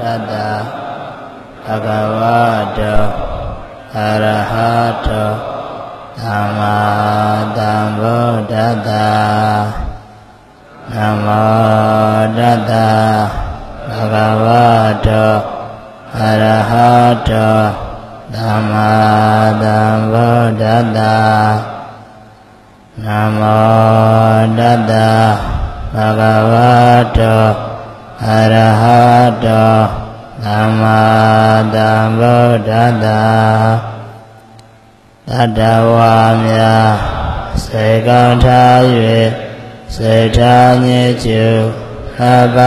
တတဘဂဝတောအရဟတောသမ္မာသမ္ဗုဒ္ဓတ္တနမောတတ္တဘဂဝတောအရဟတောသမ္မာသမ္ဗုဒ္ဓတ္တနမောတတ္တဘဂဝတော အရဟတောသမ္မာသမ္ဗုဒ္ဓတ္တတတဝါမြာစေကောင်းထား၍စေထားညစ်ကျုအပ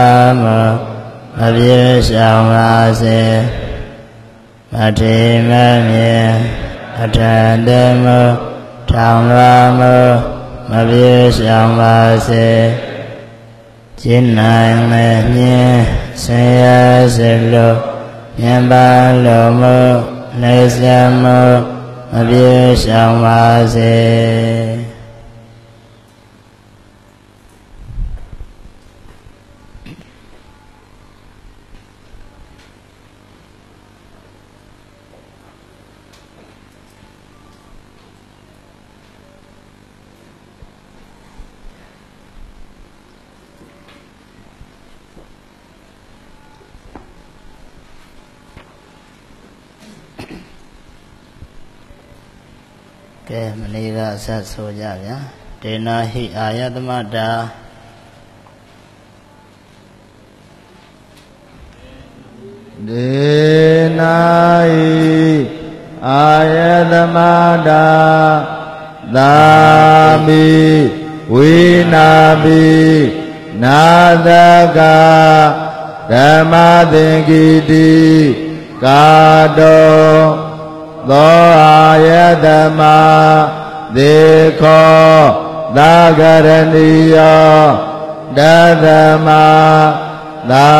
မမပြေဆောင်ပါစေမထေမမြင်အထံတမထောင်လွာမမပြေဆောင်ပါစေ ကျင့်နိုင်လည်းမြင်ဆင်းရဲစေလို့မြင်ပါလို့မနေစမမပြေဆောင်ပါစေ ကဲမနေ့ကဆက်ဆိုကြဗျာဒေနာဟိအာယတမတာဒေနာဟိအာယတမတာသာမိဝိနာပိနာသကဓမ္မသင်္ကိတိကာတော သောအာယတမသေခောသာဂရဏီယောတသမသာ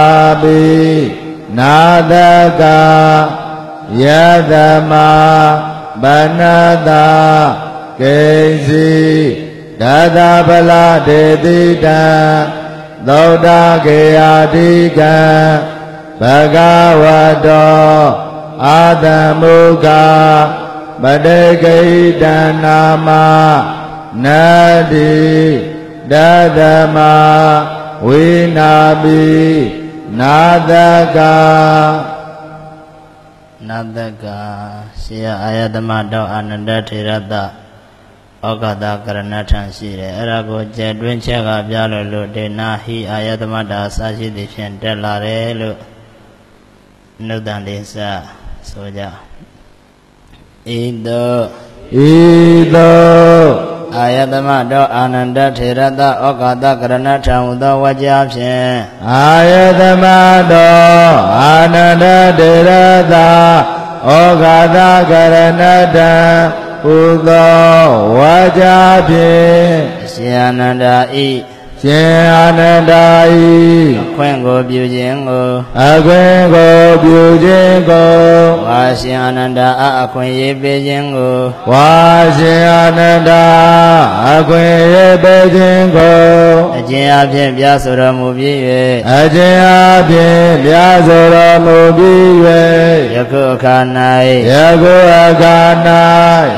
ပိနာတကယသမဗနတကေစီဒသဗလတေတိတံသောတာကေအာတိကံဘဂဝတော အာတမုကပတေကိတနာမနတိဒသမဝိနာပိနာတကနာတကရှေယအာယတမတောအာနန္ဒထေရတဩဃတကရဏထံရှိတယ်အဲ့ဒါကိုကျက်တွင်းချက်ကပြလို့လို့ဒေနာဟိအာယတမတာအစရှိသည်ဖြင့်တက်လာတယ်လို့နုဒ္ဒန်လေးစ ဆိုကြဣတောဣတောအာယတမတောအာနန္ဒထေရတဩဃတကရဏထံဟူသောဝကြဖြင့်အာယတမတောအာနန္ဒထေရတဩဃတကရဏထံဟူသောဝကြဖြင့်ရှင်အာနန္ဒာဤ ရှင်အာနန္ဒာဤအခွင့်ကိုပြုခြင်းကိုအခွင့်ကိုပြုခြင်းကိုဝါရှင်အာနန္ဒာအအခွင့်ရေးပေးခြင်းကိုဝါရှင်အာနန္ဒာအခွင့်ရေးပေးခြင်းကိုအကျဉ်းအဖြစ်ပြဆိုတော်မူပြီး၍အကျဉ်းအဖြစ်ပြဆိုတော်မူပြီး၍ယခုအခါ၌ယခုအခါ၌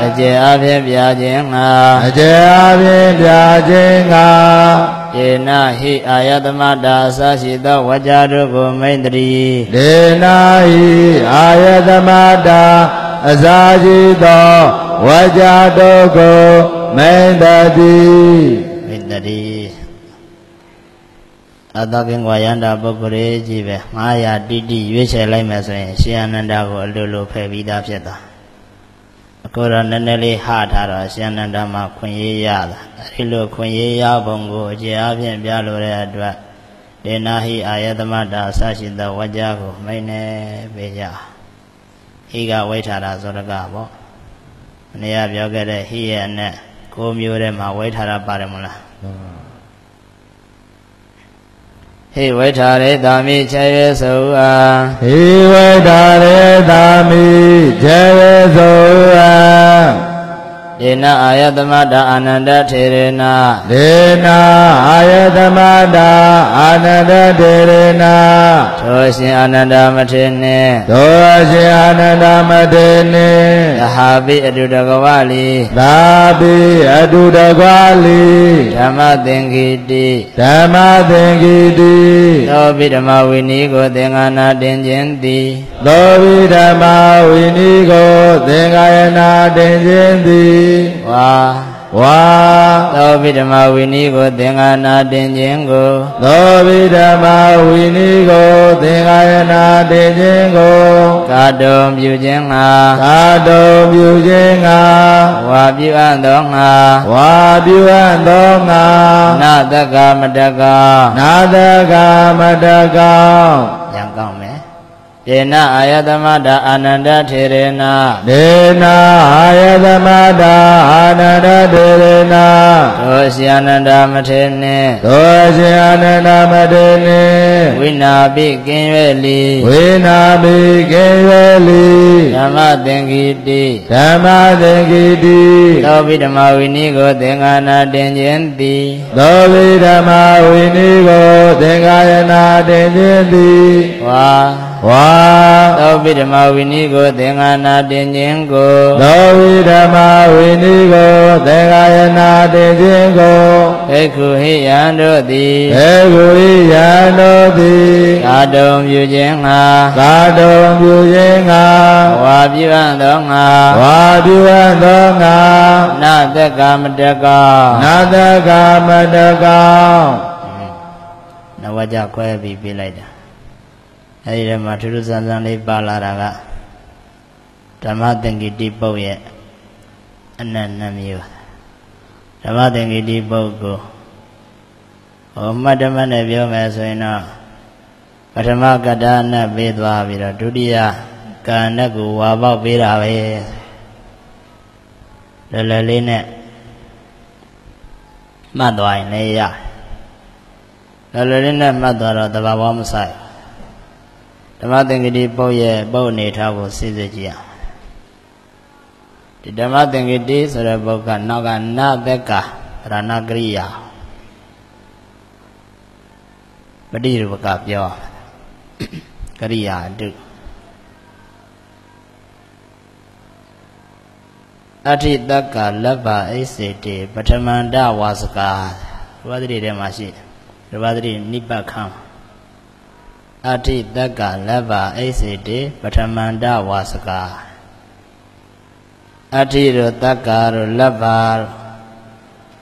အကျဉ်းအဖြစ်ပြခြင်းငါအကျဉ်းအဖြစ်ပြခြင်းငါဒေနဟိအာယတမတာအစရှိသောဝကြတို့ကိုမိန်တရီဒေနဟိအာယတမတာအစရှိသောဝကြတို့ကိုမိန်တတိမိန်တရီအတကင်ကွာယန္တာပုဂ္ဂိုလ်ကြီးပဲ900တိတိရွေးချယ်လိုက်မယ်ဆိုရင်ရှင်အနန္ဒကိုအလိုလိုဖယ်ပြီးသားဖြစ်တာ အခုတော့နည်းနည်းလေးဟထားတော့ရှင်နန္ဒမှာခွင့်ရေးရတာအဲဒီလိုခွင့်ရေးရပုံကိုအကျေအပြင်ပြလိုတဲ့အတွက်ဒေနာဟိအာယတမတာအစရှိသောဝကြကိုမိန်နေပေးကြဟိကဝိထာတာဇောရကပေါ့မနေ့ကပြောခဲ့တဲ့ဟိရဲ့နဲ့ကိုမျိုးထဲမှာဝိထာတာပါတယ်မလား ဟိဝိထာရေသာမိခြေရသောအာဟိဝိထာရေသာမိခြေရသောအာ ဒေနအာယတမတအာနန္ဒထေရဏဒေနာအာယသမတာအာနန္ဒတေရဏထိုရှင်အာနန္ဒမထေနှင့်သောအရှင်အာနန္ဒမတေနိသဟာပိအတုတကဝလီသာပိအတုတကွာလီဓမ္မသင်္ကိတိဓမ္မသင်္ကိတိသောပိဓမ္မဝိနည်းကိုသင်္ကနာတင်ခြင်းသည်သောဘိဓမ္မာဝိနိကိုသင်္ကာယနာတင်ခြင်းသည်ဝါဝါသောပိဓမ္မဝိနည်းကိုသင်္ကနာတင်ခြင်းကိုသောဘိဓမ္မာဝိနိကိုသင်္ကာယနာတင်ခြင်းကိုကာတုံပြုခြင်းငါသာတုံပြုခြင်းငါဝါပြုအပ်သောငါဝါပြုအပ်သောငါနာတကမတကနာတကမတကောရံကောင်းမယ် ဒေနအာယတမတာအာနန္ဒထေရဏဒေနာအာယသမတာအာနန္ဒတေရဏသောရှင်အာနန္ဒမထေနှင့်သောအရှင်အာနန္ဒမတေနိဝိနာပိကင်းရွယ်လီဝေနာမိကေဝလီဓမ္မသင်္ကိတိဓမ္မသင်္ကိတိသောပိဓမ္မဝိနည်းကိုသင်္ကနာတင်ခြင်းသည်သောဘိဓမ္မာဝိနိကိုသင်္ကာယနာတင်ခြင်းသည်ဝါ ဝါသောပိဓမ္မဝိနည်းကိုသင်္ကနာတင်ခြင်းကိုသောဘိဓမ္မာဝိနိကိုသင်္ကာယနာတင်ခြင်းကိုဘေက္ခုဟိယံတို့သည်ဘေဂုရိယံတို့သည်ကာတုံပြုခြင်းငါသာတုံပြုခြင်းငါဝါပြုအပ်သောငါဝါပြုအပ်သောငါနာတကမတကနာတကမတကောနဝကြခွဲပြီးပြလိုက်တာ အဲဒီထဲမှာထူးထူးဆန်းဆန်းလေးပါလာတာကဓမ္မသင်္ကိတိပုတ်ရဲ့အနန္တမျိုးဓမ္မသင်္ကိတိပုတ်ကိုဟောမှတ်တမနဲ့ပြောမယ်ဆိုရင်တော့ပထမကတ္တနဲ့ပေးသွားပြီးတော့ဒုတိယကာဏတ်ကိုဝါပေါက်ပေးတာပဲလွယ်လွယ်လေးနဲ့မှတ်သွားရင်လည်းရတယ်လော်လော်လေးနဲ့မှတ်သွားတော့တဘာဝမဆိုင် ဓမ္မသင်္ကတိပုတ်ရဲ့ပုတ်အနေထားကိုစစ်စစ်ကြည့်အောင်ဒီဓမ္မသင်္ကတိဆိုတဲ့ပုတ်ကနောက်ကနသက္ကရဏကရိယာပฏิရူပကပြောကရိယာအတုအဋ္ဌိတက္ကလဗ္ဗအိစေတေပထမန္တဝါစကာဝါဒတိထဲမှာရှိတယ်ရဝတိနိပတ်ခံ အဋ္ဌိတက္ကလဗ္ဗအိစေတေပထမန္တဝါစကာအဋ္ဌိရတက္ကရလဗ္ဗ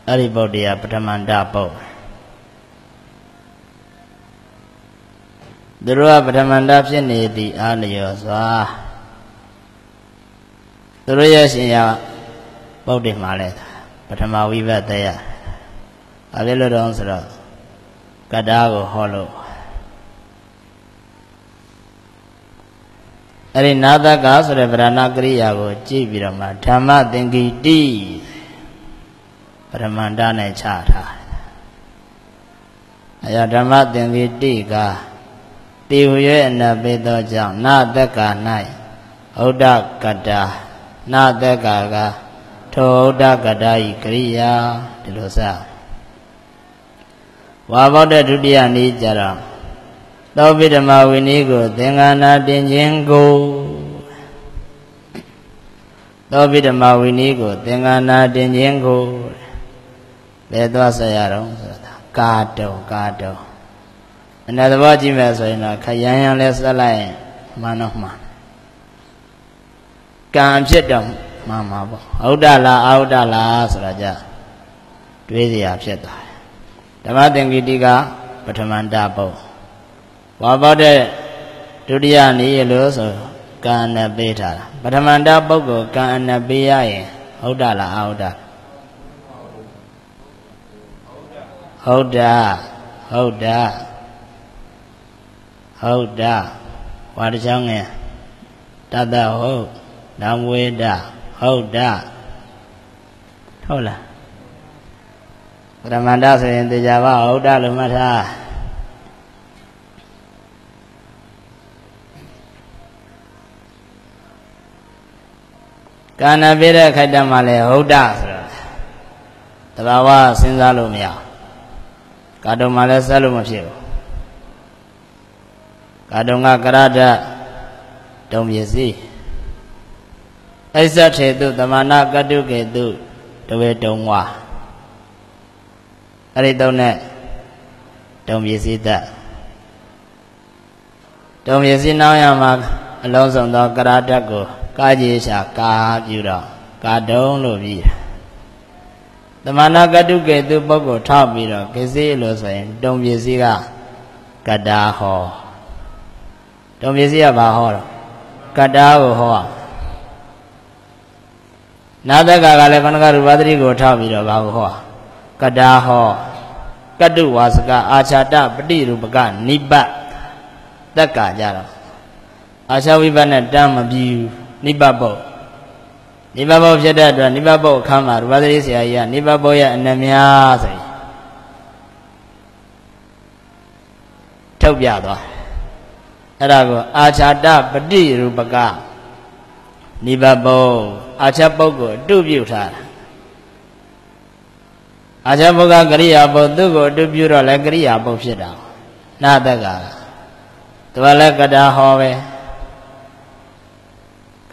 အဲ့ဒီပုဒ်တရားပထမန္တပုဒ်သူတို့ကပထမန္တဖြစ်နေသည့်အားလျော်စွာသူတို့ရဲ့ရှင်ရပုဒ်တယ်မှာလဲပထမဝိဘတ်တရားဘာဖြစ်လို့တော့ဆိုတော့ကတ္တာကိုဟောလို့ အဲ့ဒီနာသကဆိုတဲ့ဗရဏကရိယာကိုကြည့်ပြီးတော့မှဓမ္မသင်္ကိတိပရမန္တနဲ့ချထားတယ်။အဲဒါဓမ္မသင်္ကိတိကတိဝရဲ့အနပေသောကြောင့်နာသက္ကာ၌ဩဒကတ္တာနာသက္ကာကထိုဩဒကတ္တာဤကရိယာဒီလိုစဝါဘောက်တဲ့ဒုတိယနည်းကြတော့ သောပိဓမ္မဝိနည်းကိုသင်္ကနာတင်ခြင်းကိုသောပိဓမ္မဝိနည်းကိုသင်္ကနာတင်ခြင်းကိုဘယ်သွားဆက်ရတော့ဆိုတာကာတုံကာတုံအနတဘောကြည့်မယ်ဆိုရင်တော့ခရမ်းရမ်းလဲဆက်လိုက်ရင်မှန်တော့မှန်ကံဖြစ်တော့မှန်မှာပေါ့ဟုတ်တလားအဟုတ်တလားဆိုတာကြတွေးเสียဖြစ်သွားတယ်ဓမ္မသင်္ကိတိကပထမန္တပုတ် ဝါပေါက်တဲ့ဒုတိယနည်းလို့ဆိုကံနဲ့ပေးထားတာပထမန္တပုတ်ကိုကံနဲ့ပေးရရင်ဟုတ်တလားအဟုတ်တဟုတ်တာဟုတ်တာဟုတ်တာဝါတချောင်းငယ်တတဟုတ်နံဝေဒဟုတ်တာဟုတ်လားပရမန္တဆိုရင်တေချာပါဟုတ်တာလို့မှတ်ထား ကံနာပေးတဲ့ခိုက်တမှာလဲဟုတ်တာဆိုတော့တဘာဝစဉ်းစားလို့မရကာတုံမှာလဲဆက်လို့မဖြစ်ဘူးကာတုံကကရဒတုံပစ္စည်းအိဇတ်ထေတုတမနာကတုကေတုတဝေတုံဝါအဲ့ဒီတုံးနဲ့တုံပစ္စည်းသက်တုံပစ္စည်းနောင်းရမှာအလုံးစုံသောကရာဓာတ်ကို ကာကြီးရှာကာပြုတော့ကာတုံးလို့ပြီးတမနာကတုကေတုပုဂ္ဂိုလ်ထောက်ပြီးတော့ကိစ္စလို့ဆိုရင်တုံပစ္စည်းကကတာဟောတုံပစ္စည်းကဘာဟောတော့ကတာကိုဟောနာသက်ကကလည်းခဏကရူပသတိကိုထောက်ပြီးတော့ဘာကိုဟောကတာဟောကတုဝါစကအာချာတပฏิရူပကနိဗ္ဗတက်ကကြတော့အာချဝိပနဲ့တမ်းမပြီး နိဗ္ဗပုတ်နိဗ္ဗပုတ်ဖြစ်တဲ့အတွက်နိဗ္ဗပုတ်အခမ်းမှာရူပသတိဆရာကြီးကနိဗ္ဗပုတ်ရဲ့အနများဆိုရင်ထုတ်ပြသွားအဲ့ဒါကိုအာချာတပฏิရူပကနိဗ္ဗပုတ်အာချပုတ်ကိုအတုပြုထားတာအာချပုတ်ကကရိယာပုတ်သူ့ကိုအတုပြုတော့လည်းကရိယာပုတ်ဖြစ်တာနာတက်ကသူကလည်းကတာဟောပဲ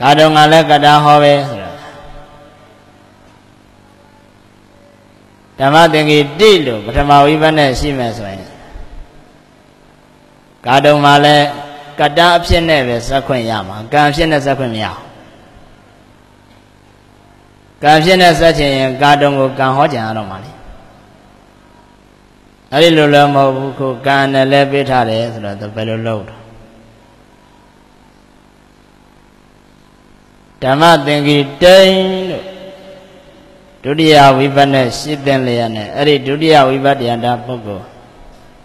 ကာတုံကလည်းကတာဟောပဲဆိုတော့ဓမ္မသင်္ကေတိလို့ပထမဝိပဿနာရှိမယ်ဆိုရင်ကာတုံမှာလည်းကတာအဖြစ်နဲ့ပဲဇက်ခွင့်ရမှာကံအဖြစ်နဲ့ဇက်ခွင့်မရဘူးကံဖြစ်နဲ့ဇက်ချင်ရင်ကာတုံကိုကံဟောကြံရတော့မှာလေအဲ့ဒီလိုလည်းမဟုတ်ဘူးခုကံနဲ့လည်းပေးထားတယ်ဆိုတော့ဘယ်လိုလုပ်တော့ ဓမ္မသင်္ကေတိန်လို့ဒုတိယဝိပဿနာရှင်းသင်လျက်နဲ့အဲ့ဒီဒုတိယဝိပဿနာတာပုဂ္ဂိုလ်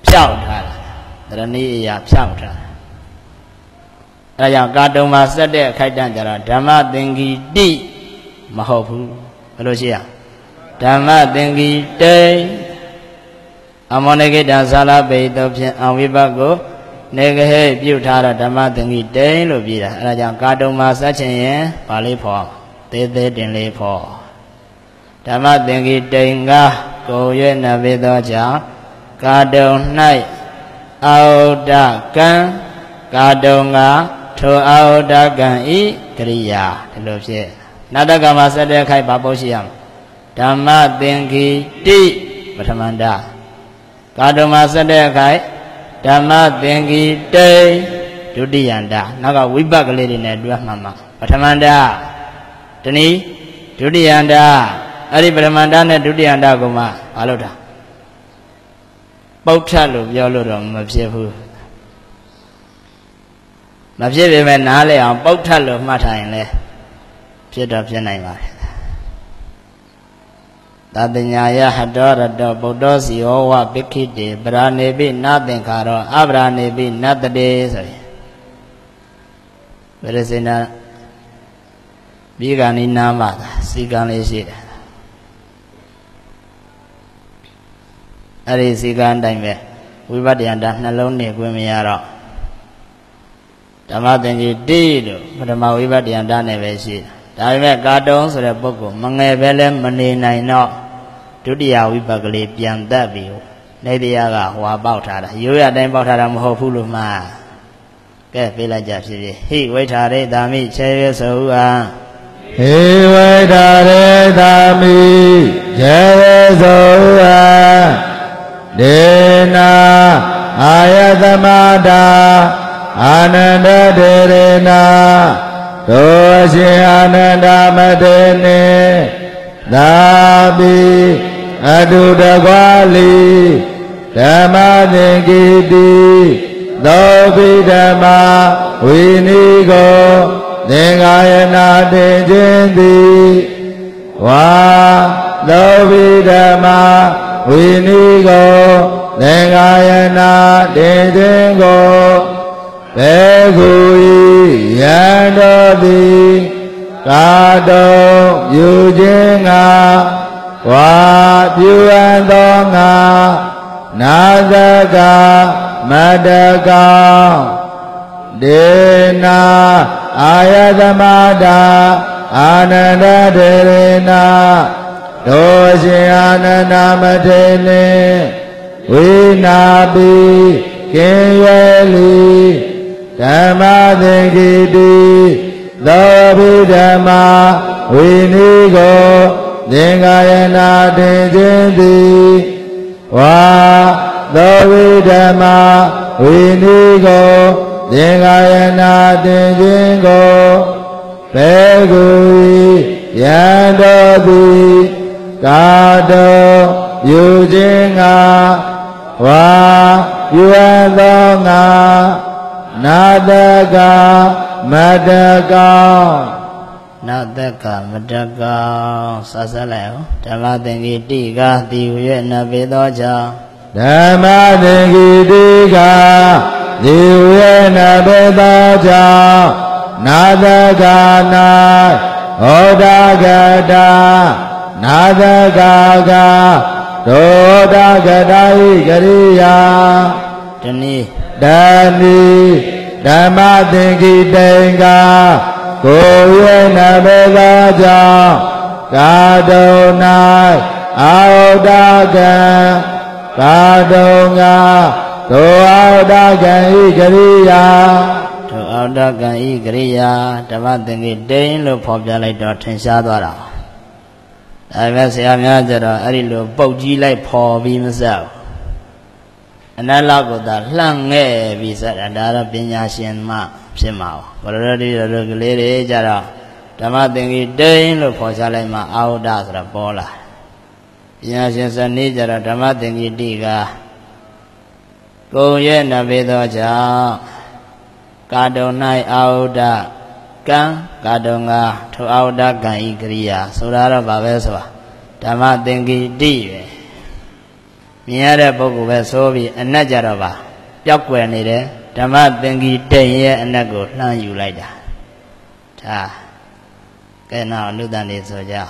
ဖြောက်ထားတာတရဏိအရာဖြောက်ထားတာအဲဒါကြောင့်ကာတုံမှာစက်တဲ့အခိုက်တန့်ကြတော့ဓမ္မသင်္ကေတိမဟုတ်ဘူးဘယ်လိုရှိရဓမ္မသင်္ကေတိန်အမောနကိတံဇာလပေတောဖြင့်အဝိဘတ်ကို နေကဟဲပြုထားတာဓမ္မသင်္ကိတိန်လို့ပြည်တာအဲဒါကြောင့်ကာတုံမှာစัจချင်ရင်ဗာလေးဖော်သေးသေးတင်လေးဖော်ဓမ္မသင်္ကိတိန်ကကိုရွေ့နဘေသောကြောင့်ကာတုံ၌အာဟုဒကံကာတုံကထိုအာဟုဒကံဤကရိယာဒီလိုဖြစ်နာတကမှာစတဲ့ခိုက်ပါပုတ်ရှိရမယ်ဓမ္မသင်္ကိတိပထမန္တကာတုံမှာစတဲ့ခိုက် ဓမ္မသင်္ကိတေဒုတိယန္တနောက်ကဝိပတ်ကလေးတွေနဲ့တွဲမှမှာပထမန္တတနည်းဒုတိယန္တအဲ့ဒီပထမန္တနဲ့ဒုတိယန္တကိုမှမလုပ်တာပုတ်ထလို့ပြောလို့တော့မဖြစ်ဘူးမဖြစ်ပေမဲ့နားလဲအောင်ပုတ်ထလို့မှတ်ထားရင်လဲဖြစ်တော့ဖြစ်နိုင်ပါတယ် သတ္တညာယဟတောရတောဗုဒ္ဓစီဟောဝပိခိတေပရာနေပိနသင်္ခါရောအပရာနေပိနတတေဆိုရင်ဘယ်ရစေနာပြီးကနိနာမသာစီကံလေးရှိတယ်အဲ့ဒီစီကံအတိုင်းပဲဝိပဿနာတာနှလုံးနေခွင့်မရတော့ဓမ္မသင်္ကြန်တိလို့ပထမဝိပဿနာတာနဲ့ပဲရှိတယ်ဒါပေမဲ့ကာတုံးဆိုတဲ့ပုဂ္ဂိုလ်မငယ်ပဲလဲမနေနိုင်တော့ ဒုတိယဝိပတ်ကလေးပြန်တက်ပြီးနေတရားကဟွာပေါက်ထားတာရိုးရတိုင်းပေါက်ထားတာမဟုတ်ဘူးလို့မှားကဲပြေးလိုက်ကြဖြစ်ဖြစ်ဟိဝိထာရိတာမိခြေရဆိုဥအားဟေဝိထာရေသာမိခြေရဆိုဥအားဒေနာအာယသမတာအာနန္ဒတေရနာသောရှင်အာနန္ဒမတေနေ သာပိအတုတကွာလီဓမ္မသင်္ကိတိသောပိဓမ္မဝိနိကိုသင်္ဃာယနာတင်ခြင်းသည်ဝါသောပိဓမ္မဝိနိကိုသင်္ဃာယနာတင်ခြင်းကိုဘေခုဤယံတော်သည် ကာတော်ယူခြင်းငါဝါပြုအပ်သောငါနာသကမတကောင်ဒေနာအာယသမတာအာနန္ဒတေရေနဒိုရှင်အာနန္ဒမထေနှင့်ဝိနာပိကင်ရလီဓမ္မသင်္ကိတိ သောဘိဓမ္မာဝိနိကိုသင်္ကာယနာတင်ခြင်းသည်ဝါသောဝိဓမ္မာဝိနိကိုသင်္ကာယနာတင်ခြင်းကိုဘေကုယံတော်သည်ကာတောယူခြင်းငါဝါယူအပ်သောငါနာတက မတကောနောက်သက်ကမတကောင်ဆက်ဆက်လိုက်အောင်ဓမ္မသင်္ကေတိကတိဝရနဘေသောကြောင့်ဓမ္မသင်္ကိတိကဒီဝေနဘေသောကြောင့်နာတက၌ဟောဒကတာနာတကကဒုဒကတာဤကရိယာ တနည်းတဏိဓမ္မသင်္ကိတေင်္ဂကိုယ်ရဲ့နဘေသောကြောင့်ကာတုံ၌အာဟုဒကံကာတုံကဒုအာဟုဒကံဤကရိယာထိုအောက်တကံဤကရိယာဓမ္မသင်္ကေတိန်လို့ဖော်ပြလိုက်တော့ထင်ရှားသွားတာဒါပဲဆရာများကျတော့အဲ့ဒီလိုပုတ်ကြီးလိုက်ဖော်ပြီးမစက်ဘူး အနတ်လောက်ကိုသာလှန့်ငဲ့ပြီးစက်တာဒါတော့ပညာရှင်မှဖြစ်မှာပါဘရရတိရကလေးတွေကြတော့ဓမ္မသင်္ကေတိန်လို့ဖော်ချလိုက်မှအာဟုဒဆိုတာပေါ်လာပညာရှင်စနေကြတော့ဓမ္မသင်္ကေတိကကိုယ်ရဲ့နဘေသောကြောင့်ကာတုံ၌အာဟုဒကံကာတုံကထိုအာဟုဒကံဤကရိယာဆိုတာတော့ဗာပဲဆိုတာဓမ္မသင်္ကေတိပဲ မြင်ရတဲ့ပုဂ္ဂိုလ်ပဲဆိုပြီးအနတ်ကြတော့ပါပျောက်ကွယ်နေတယ်ဓမ္မသင်္ကေတိရဲ့အနတ်ကိုလှမ်းယူလိုက်တာဒါကဲနောက်အနုတန်နေဆိုကြဣ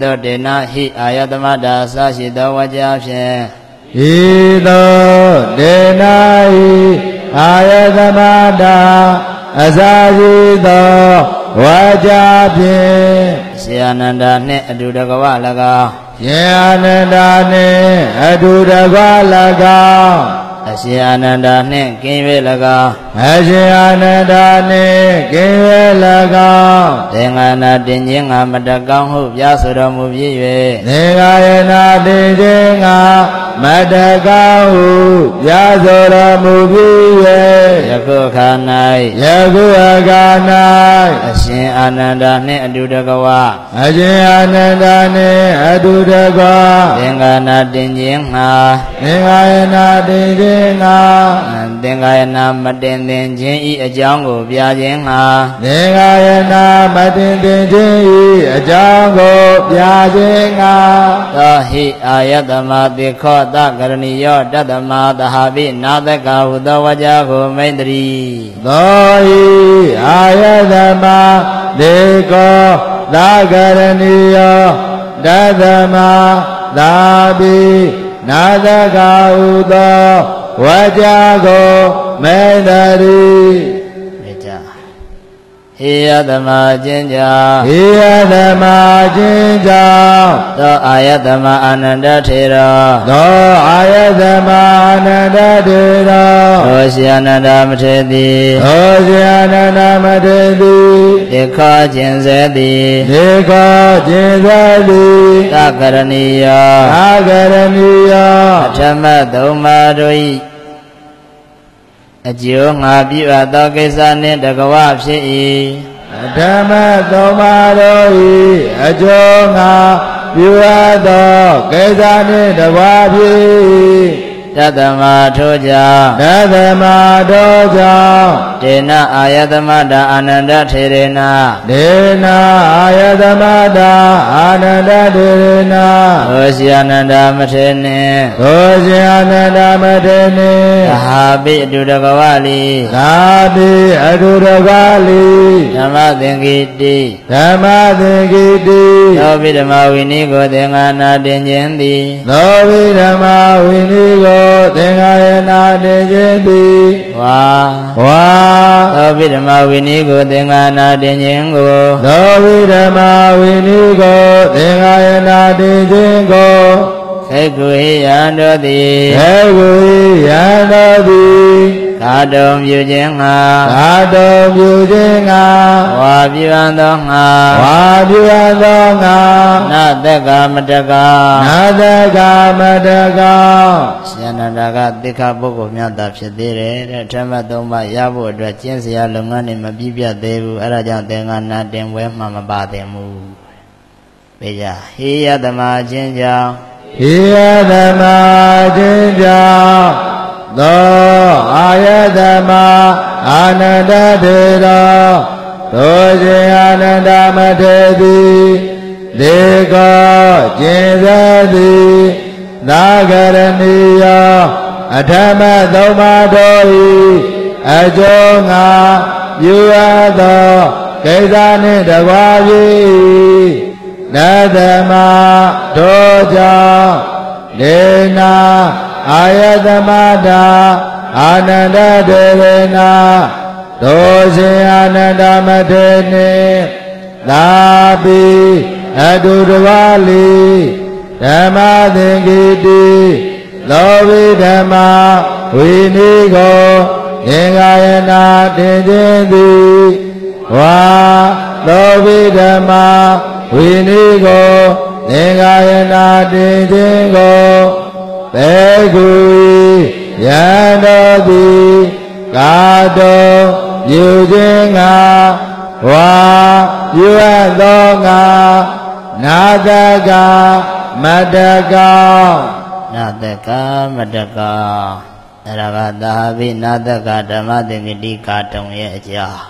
တောတေနဟိအာယတမတာအစရှိသောဝကြဖြင့်ဣသောဒေနာဟိအာယသမတာအစာရှိသော ဝါကြဖြင့်ဆရာနန္ဒာနှင့်အတူတကွ၎င်းယေအာနန္ဒာနှင့်အတူတကွ၎င်းအရှင်အာနန္ဒာနှင့်ကင်း၍၎င်းအရှင်အာနန္ဒာနှင့်ကင်းရဲ၎င်းသင်္ဃာနာတင်ခြင်းငါမတကောင်းဟုပြဆိုတော်မူဖြစ်သင်္ဃာယနာတင်ခြင်းငါ မတကောင်းဟုပြဆိုတော်မူပြီး၍ယ၍ခုအခါယခုအခါ၌၌အရှင်အာနန္ဒာနှင့်အတူတကွအရှင်အာနန္ဒာနှင့်အတူတကွသင်္ဃာနာတင်ခြင်းငါသင်္ဃာယနာတင်ခြင်းငါသင်္ဃာယနာမတင်သင်ခြင်းဤအကြောင်းကိုပြခြင်းငါသင်္ဃာယနာမတင်တင်ခြင်းဤအကြောင်းကိုပြခြင်းငါသောဟိအာယတမတိခောတကရဏီယောတတမသဟာပိနာသကဟုသောဝကြကိုမိန်တရီသောဤအာယသမဒေကောသာကရဏီယောတသမသာပိနာသကဟုသောဝကြကိုမေတ္တရီမေတ္တာ ဟေယသမကျင့်ကြဟိယသမချင်းကြောင့်သောအာယတမအာနန္ဒထေရသောအာယသမအာနန္ဒတေရောသောရှိအာနန္ဒမထေတိသောဇာနန္ဒမတေတိတေခောကျင်စေတိဒေခောကျင်သတိသကရဏီယောအာဂရဏီယောပထမသုံးပါးတို့၏ အကျိုးငါပြုအပ်သောကိစ္စနှင့်တကဝဖြစ်၏ဓမ္မသုံးပါးတို့၏အကျိုးငါပြုအပ်သောကိစ္စနှင့်တပါးဖြစ် တတမထိုကြောင့်သတ္တမတော်ကြောင့်တေနအာယတမတာအာနန္ဒထေရဏဒေနာအာယသမတာအာနန္ဒတေရနာသောရှိအာနန္ဒမထေနှင့်သောဇာနန္ဒမတေနေသဟာပိအတုတကဝလီသာတိအတုရကလီဓမ္မသင်္ကေတိဓမ္မသင်္ကိတိသောပိဓမ္မဝိနိကိုသင်္ဃာနာတင်ခြင်းသည်သောဝိဓမ္မဝိနိကိုသင်္ဃာယနာတေခြင်းသည်ဝါဝါသောပိဓမ္မဝိနည်းကိုသင်္ဃာနာတင်ခြင်းကိုသောဝိဓမ္မာဝိနိကိုသင်္ဃာယနာတိခြင်းကိုခေကုဟိယံတို့သည်သေဝိယံတော် သည်ကာတုံပြုခြင်းငှာသာတော်ပြုခြင်းငါဝါပြုအပ်သောငှာဝါပြုအပ်သောငါနတက္ကမတကနာတကမတကရှင်နန္ဒာကတိခပုဂ္ဂိုလ်များသာဖြစ်သေးတယ်တဲ့ဓမ္မသုံးပါးရဖို့အတွက်ကျင့်စရာလုပ်ငန်းတွေမပြည့်ပြတ်သေးဘူးအဲဒါကြောင့်သင်္ကနာတင်ပွဲမှမပါသင့်ဘူးပေကြဟေယသမာချင်းကြောင့်ဟိယသမခြင်းကြောင့် သောအာယသမအာနန္ဒတေရောသောခြင်းအာနန္ဒမထေတိဒေကောကျင်သသည်သာဂရဏီယောအထမသုံးပါတော်ဤအကျိုးငါပြုအပ်သောကိစ္စနှင့်တကွာပြီနသမတို့ကြောင့်ဒေနာ အာယသမတာအာနန္ဒတေရနာတို့ရှင်အာနန္ဒမထေနှင့်သာပိအတုတဝါလီဓမ္မသင်္ကေတိလောဘိဓမ္မဝိနိကိုသင်္ဃာယနာတင်ခြင်းသည်ဝါလောဘိဓမ္မဝိနိကိုသင်္ဃာယနာတင်ခြင်းကို သေကုယံတော်သည်ကာတောယူခြင်းငါဝါယူအပ်သောငါနာတကမတကောနတက္ကမတကအဲ့ဒါကသာဝိနာတက္ကဓမ္မသင်္ကတိကာတုံရဲ့အကြောင်း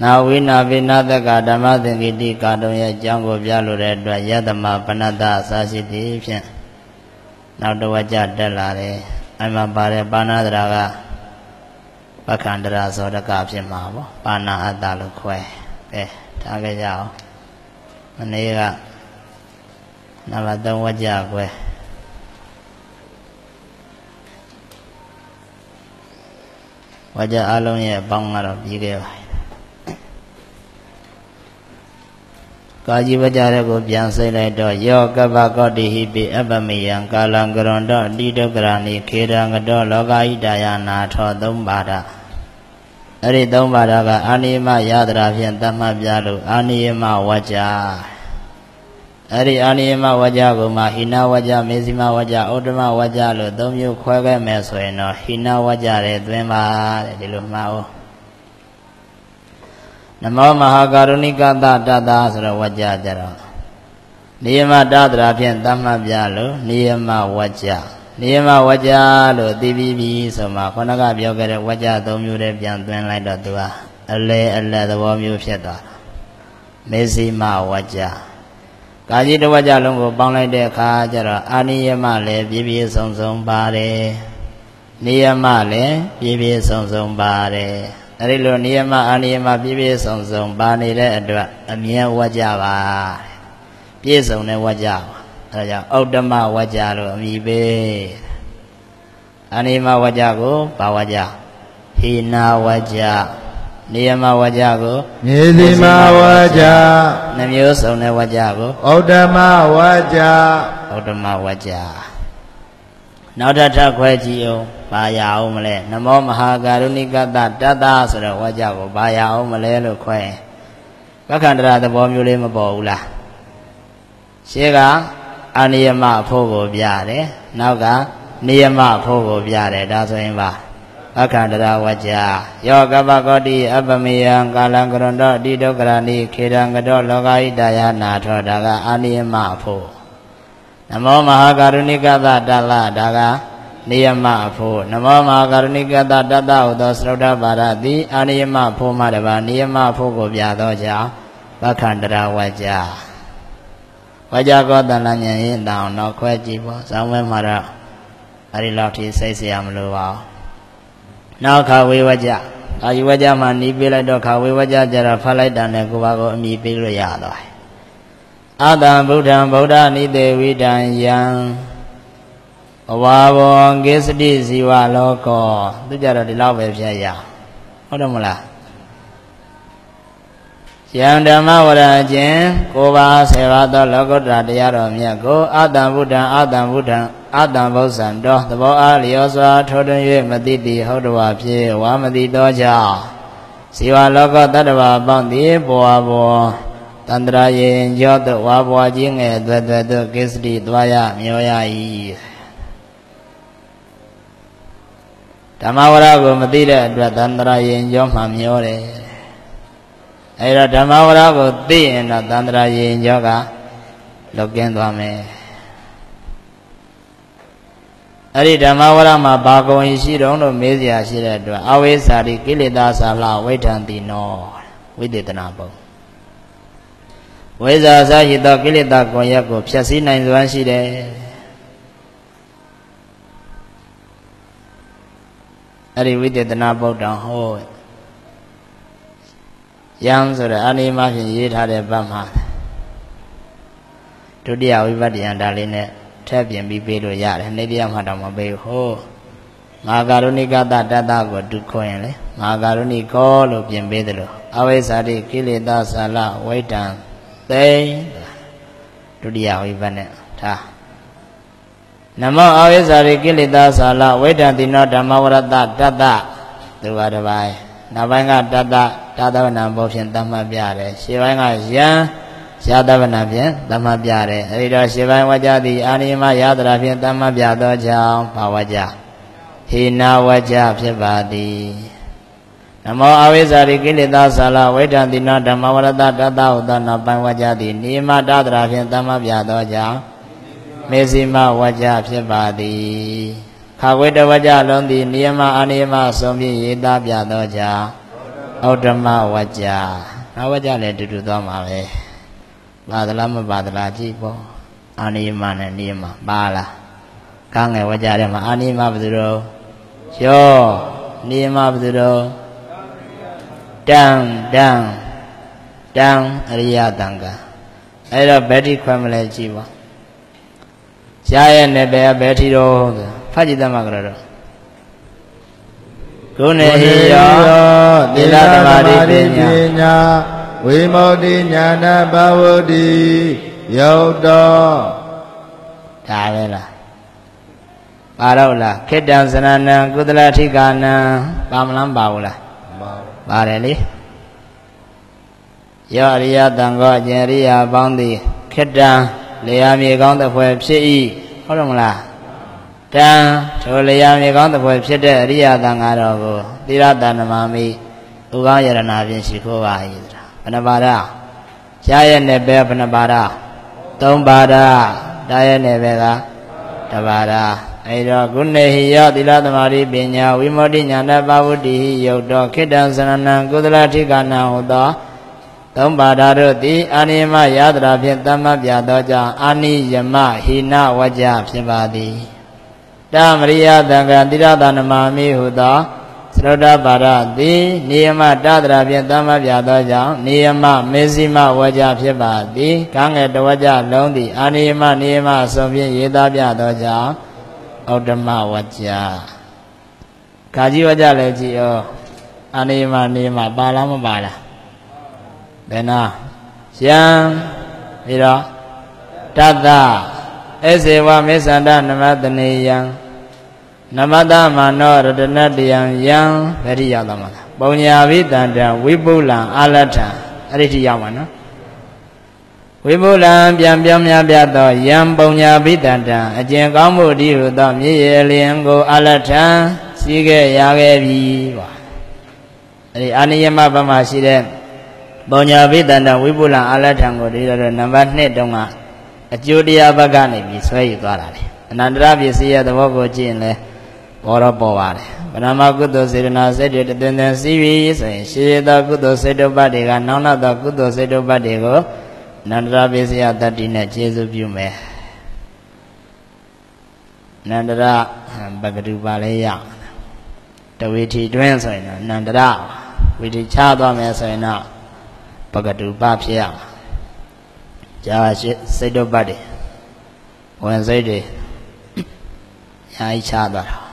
နာဝိနာဝိနာတက္ကဓမ္မသင်္ကတိကာတုံရဲ့အကြောင်းကိုပြလို့တဲ့အတွက်ယတမပဏတ္တအစာရှိသည်ဖြင့် နောက်တစ်ဝကြတက်လာတယ်အဲ့မှာပါတဲ့ပါဏာတရာကပက္ခန္တရာဇောတကဖြစ်မှာပေါ့ပါဏာအတ္တလို့ခွဲကဲထားကြကြအောင်မနေ့ကနံပါတ်3ဝကြခွဲဝကြအလုံးရဲ့အပေါင်းကတော့ပြီးခဲ့ပါပြီ ကာကြီးဝကြတဲ့ကိုပြန်စိတ်လိုက်တော့ယောကပ္ပကောတိဟိပိအပ္ပမေယံကာလံကရွန်တော့အတိဒုက္ခရာနိခေရံကတော့လောကဣတယာနာထောသုံးပါဒအဲ့ဒီသုံးပါဒကအာနိမယတရာဖြင့်တတ်မှတ်ပြလို့အာနိမဝကြအဲ့ဒီအာနိမဝကြကိုမှဟိနဝကြမေဇိမဝကြဩတ္တမဝကြလို့သုံးမျိုးခွဲခဲ့မယ်ဆိုရင်တော့ဟိနဝကြတဲ့သွင်းပါတဲ့ဒီလိုမှားအောင် နမောမဟာကာရုဏိကတတတဆိုတော့ဝကြကြတော့နိယမတတရာဖြင့်တတ်မှတ်ပြလို့နိယမဝကြနိယမဝကြလို့သိပြီးပြီဆိုမှခொနကပြောခဲ့တဲ့ဝကြသုံးမျိုးတည်းပြန်သွင်းလိုက်တော့သူဟာအလဲအလဲသဘောမျိုးဖြစ်သွားတာမေဇိမဝကြကာကြီးတဝကြလုံးကိုပေါင်းလိုက်တဲ့အခါကျတော့အာနိယမလည်းပြည့်ပြည့်စုံစုံပါတယ်နိယမလည်းပြည့်ပြည့်စုံစုံပါတယ် အဲဒီလိုနိယမအာနိယမပြည့်ပြည့်စုံစုံပါနေတဲ့အတွက်အမြဲဝကြပါပြည့်စုံတဲ့ဝကြပါအဲဒါကြောင့်ဩတ္တမဝကြလို့အမည်ပေးအာနိယမဝကြကိုဘာဝကြဟိနာဝကြနိယမဝကြကိုမြေစီမဝါကြနှမျိုးစုံတဲ့ဝကြကိုဩတ္တမဝါကြဩတ္တမဝကြ နောက်ထပ်ထပ်ခွဲကြည့်အောင်ဘာရအောင်မလဲနမောမဟာကာရုဏိကတတတ္တဆိုတဲ့ဝကြကိုဘာရအောင်မလဲလို့ခွဲရင်ပက္ခန္တရာသဘောမျိုးလေးမပေါ်ဘူးလားရှေးကအာနိယမအဖို့ကိုပြတယ်နောက်ကနိယမအဖို့ကိုပြတယ်ဒါဆိုရင်ပါအခန္တရာဝကြယောကပ္ပကောတိအပ္ပမေယံကာလံကရွန်တောအတိဒုက္ခရဏိခေရံကတောလောကဣတယနာထောဒါကအာနိယမအဖို့ နမောမဟာကာရုဏိကသတလဒါကနိယမအဖို့နမောမဟာကာရုဏိကသတတဟုသောသရုဒ္ဓပါရတိအာနိယမဖို့မှတပါနိယမဖို့ကိုပြသောကြောင့်ပက္ခန္တရာဝကြဝကြကောတဏ္ဍဉာဏ်ရင်တောင်းတော့ခွဲကြည့်ပေါ့ဇောင်းဝဲမှာတော့အဲ့ဒီလောက်ထိစိတ်เสียမလို့ပါဘူးနောက်ခါဝေဝကြအာယဝကြမှာနီးပေးလိုက်တော့ခါဝေဝကြကြတော့ဖတ်လိုက်တာနဲ့ကိုပါကိုအမိပေးလို့ရသွားတယ် အတံဗုဒ္ဓံဗုဒ္ဓနိတေဝိတံယံဘဝဘောကိစ္စတိဇီဝလောကောသူကြတော့ဒီလောက်ပဲဖြစ်ရဟုတ်တယ်မလားယံဓမ္မဝရအကျင့်ကိုပါဆယ်ပါးသောလောကုတ္တရာတရားတော်မြတ်ကိုအတ္တဗုဒ္ဓံအတ္တဗုဒ္ဓံအတ္တဗုဇ္ဇံတော်သဘောအားလျောစွာထိုးထွင်း၍မတိတိဟုတ်တော်ဖြင့်ဝါမတိတော်ကြောင့်ဇေဝလောကတတ္တဝါပေါင်းသည်ဘဝဘော တန္တရာယေကြောသို့ဝါဘွားကြီးငယ်သွဲသွဲသို့ကိစ္စတိသွားရမျောရ၏ဓမ္မဝရကိုမသိတဲ့အတွက်တန္တရာယေကြောမှမျောတယ်အဲဒါဓမ္မဝရကိုသိရင်တော့တန္တရာယေကြောကလွတ်ကင်းသွားမယ်အဲ့ဒီဓမ္မဝရမှာဘာကုံရှိတုံးလို့မေးစရာရှိတဲ့အတွက်အဝိဇ္ဇာတိကိလေသာဆာလဝိဋ္ဌံတိနောဝိသေသနာပုံ ဝိဇ္ဇာစာရှိသောကိလေသာကွန်ရက်ကိုဖျက်ဆီးနိုင်စွမ်းရှိတယ်အဲ့ဒီဝိသေသနာပုဒ်တော်ဟောယံဆိုတဲ့အာနိမဖြင့်ရေးထားတဲ့ဘတ်မှာဒုတိယဝိပဿနာဒါလေးနဲ့ထပ်ပြင်ပြီးပေးလို့ရတယ်နေတရားမှတော့မပေးဘူးဟောငါကာရုဏိကတတတ္တကိုဒုခွရင်လေငါကာရုဏိကောလို့ပြင်ပေးတယ်လို့အဝိဇ္ဇာတိကိလေသာဆာလဝိတံ သိဒုတိယဝိပဿနာထားနမောအဝိဇ္ဇာရိကိလေသာဆာလဝိတံတိနောဓမ္မဝရတတတ္တသူပါတစ်ပိုင်းနောက်ပိုင်းကတတ္တတာသဝနာဘောဖြင့်သတ်မှတ်ပြတယ်ရှေ့ပိုင်းကယံရာသဝနာဖြင့်သတ်မှတ်ပြတယ်အဲဒီတော့ရှေ့ပိုင်းဝကြသည်အာနိမရာသရာဖြင့်သတ်မှတ်ပြသောကြောင့်ဘာဝကြဟိနာဝကြဖြစ်ပါသည် နမောအဝိဇ္ဇာရိကိလေသာဆာလဝိတံတိနောဓမ္မဝရတတတ္တဟုသောနောက်ပိုင်းဝကြသည်နိမတတရာဖြင့်သတ်မှတ်ပြသောကြောင့်မေဇိမဝကြဖြစ်ပါသည်ခဝိတဝကြလုံးသည်နိယမအာနိယမဆုံးဖြင့်ရေးသားပြသောကြောင့်ဩဓမဝကြနာဝကြလည်းတူတူသွားမှာပဲပါသလားမပါသလားကြည့်ပေါ့အာနိယမနဲ့နိယမပါလားကားငယ်ဝကြထဲမှာအာနိယမဘယ်သူတော့ရောနိယမဘယ်သူတော့ တံတံတံအရိယတံကအဲ့တော့ဗက်တိခွဲမလဲကြည့်ပါရှားရဲ့နဲ့ပဲဘယ်ထီတော့ဖတ်ကြည့်သမှာကြတော့ကုဏေဟိယောသီလသမာဓိပညာဝိမု ക്തി ညာဏဘဝတိယုတ်တော်ဒါပဲလားပါတော့လားခေတ္တံစရဏံကုသလထိကာနံပါမလားပါဘူးလားပါ တယ်လေယောအရိယတံကောအကျင်ရိယာပေါင်းသည်ခေတ္တံလေယာမြေကောင်းတဲ့ဖွယ်ဖြစ်၏ဟုတ်တယ်မလားတံထိုလေယာမြေကောင်းတဲ့ဖွယ်ဖြစ်တဲ့အရိယတံဃာတော်ကိုသီရတဏမမိဥကောင်းယရနာဖြင့်ရှိခိုးပါ၏သရာဘဏပါဒရှားရဲ့နယ်ပဲဘဏပါဒသုံးပါဒတားရဲ့နယ်ပဲကတပါဒ အဲတော့ကုဏေဟိယောသီလသမာဓိပညာဝိမောတိညာဏပဝုတ္တိဟိယုတ်တော်ခိတ္တံစရဏံကုသလထိကနာဟုသောသုံးပါဓာတို့သည်အာနိမယသရာဖြင့်တမ္မပြသောကြောင့်အာနိယမဟိနဝကြဖြစ်ပါသည်တမရိယသံဃာတိရသနမမိဟုသောသရုဒ္ဓပါဒသည်နိယမတသရာဖြင့်တမ္မပြသောကြောင့်နိယမမေဇိမဝကြဖြစ်ပါသည်ကံငယ်တဝကြလုံးသည်အာနိယမနိယမအစုံဖြင့်ရေးသားပြသောကြောင့် ဩတ္တမဝကြခါကြီးဝကြလည်းကြည့်ဩအာနိယမနိယမပါလားမပါလားဘယ်နာယံပြီးတော့တတ္တအစေဝမေသန္တနမတနေယံနမတမာနောရတနတယံယံဗတိရောက်တော့မှာပုံညာဝိတန္တဝိပုလံအာလထံအဲ့ဒီထိရောက်မှာနော် ဝိပုလံပြန်ပြောင်းများပြသောယံပုံညာဝိတန္တအကျင့်ကောင်းမှုတည်းဟုသောမြေရလျင်ကိုအာလထံစီးခဲ့ရခဲ့ပြီပါအဲ့ဒီအာနိယမဘမှာရှိတဲ့ပုံညာပိတန္တဝိပုလအာလထံကိုဒီတော့နံပါတ်1တုန်းကအကျိုးတရားဘက်ကနေပြီးဆွဲယူသွားတာလေအနန္တရပစ္စည်းရဲ့သဘောကိုကြည့်ရင်လဲဘောတော့ပေါ်ပါတယ်ဗရမကုသိုလ်စေတနာစိတ်တွေတည်တည်စီးပြီးဆိုရင်ရှေးသောကုသိုလ်စေတုပ္ပတ်တွေကနောင်နောက်သောကုသိုလ်စေတုပ္ပတ်တွေကိုအ နန္တရပစ္စည်းတတ္တိနဲ့ကျေစုပြုမယ်နန္တရပကတုပါလေးရတဝိထီတွင်းဆိုရင်တော့နန္တရဝိထီချသွားမယ်ဆိုရင်တော့ပကတုပဖြစ်ရမှာကြာရှိစိတ်တော့ပတ်တယ်ဝင်စိတ်တွေညာကြီးချသွားတာ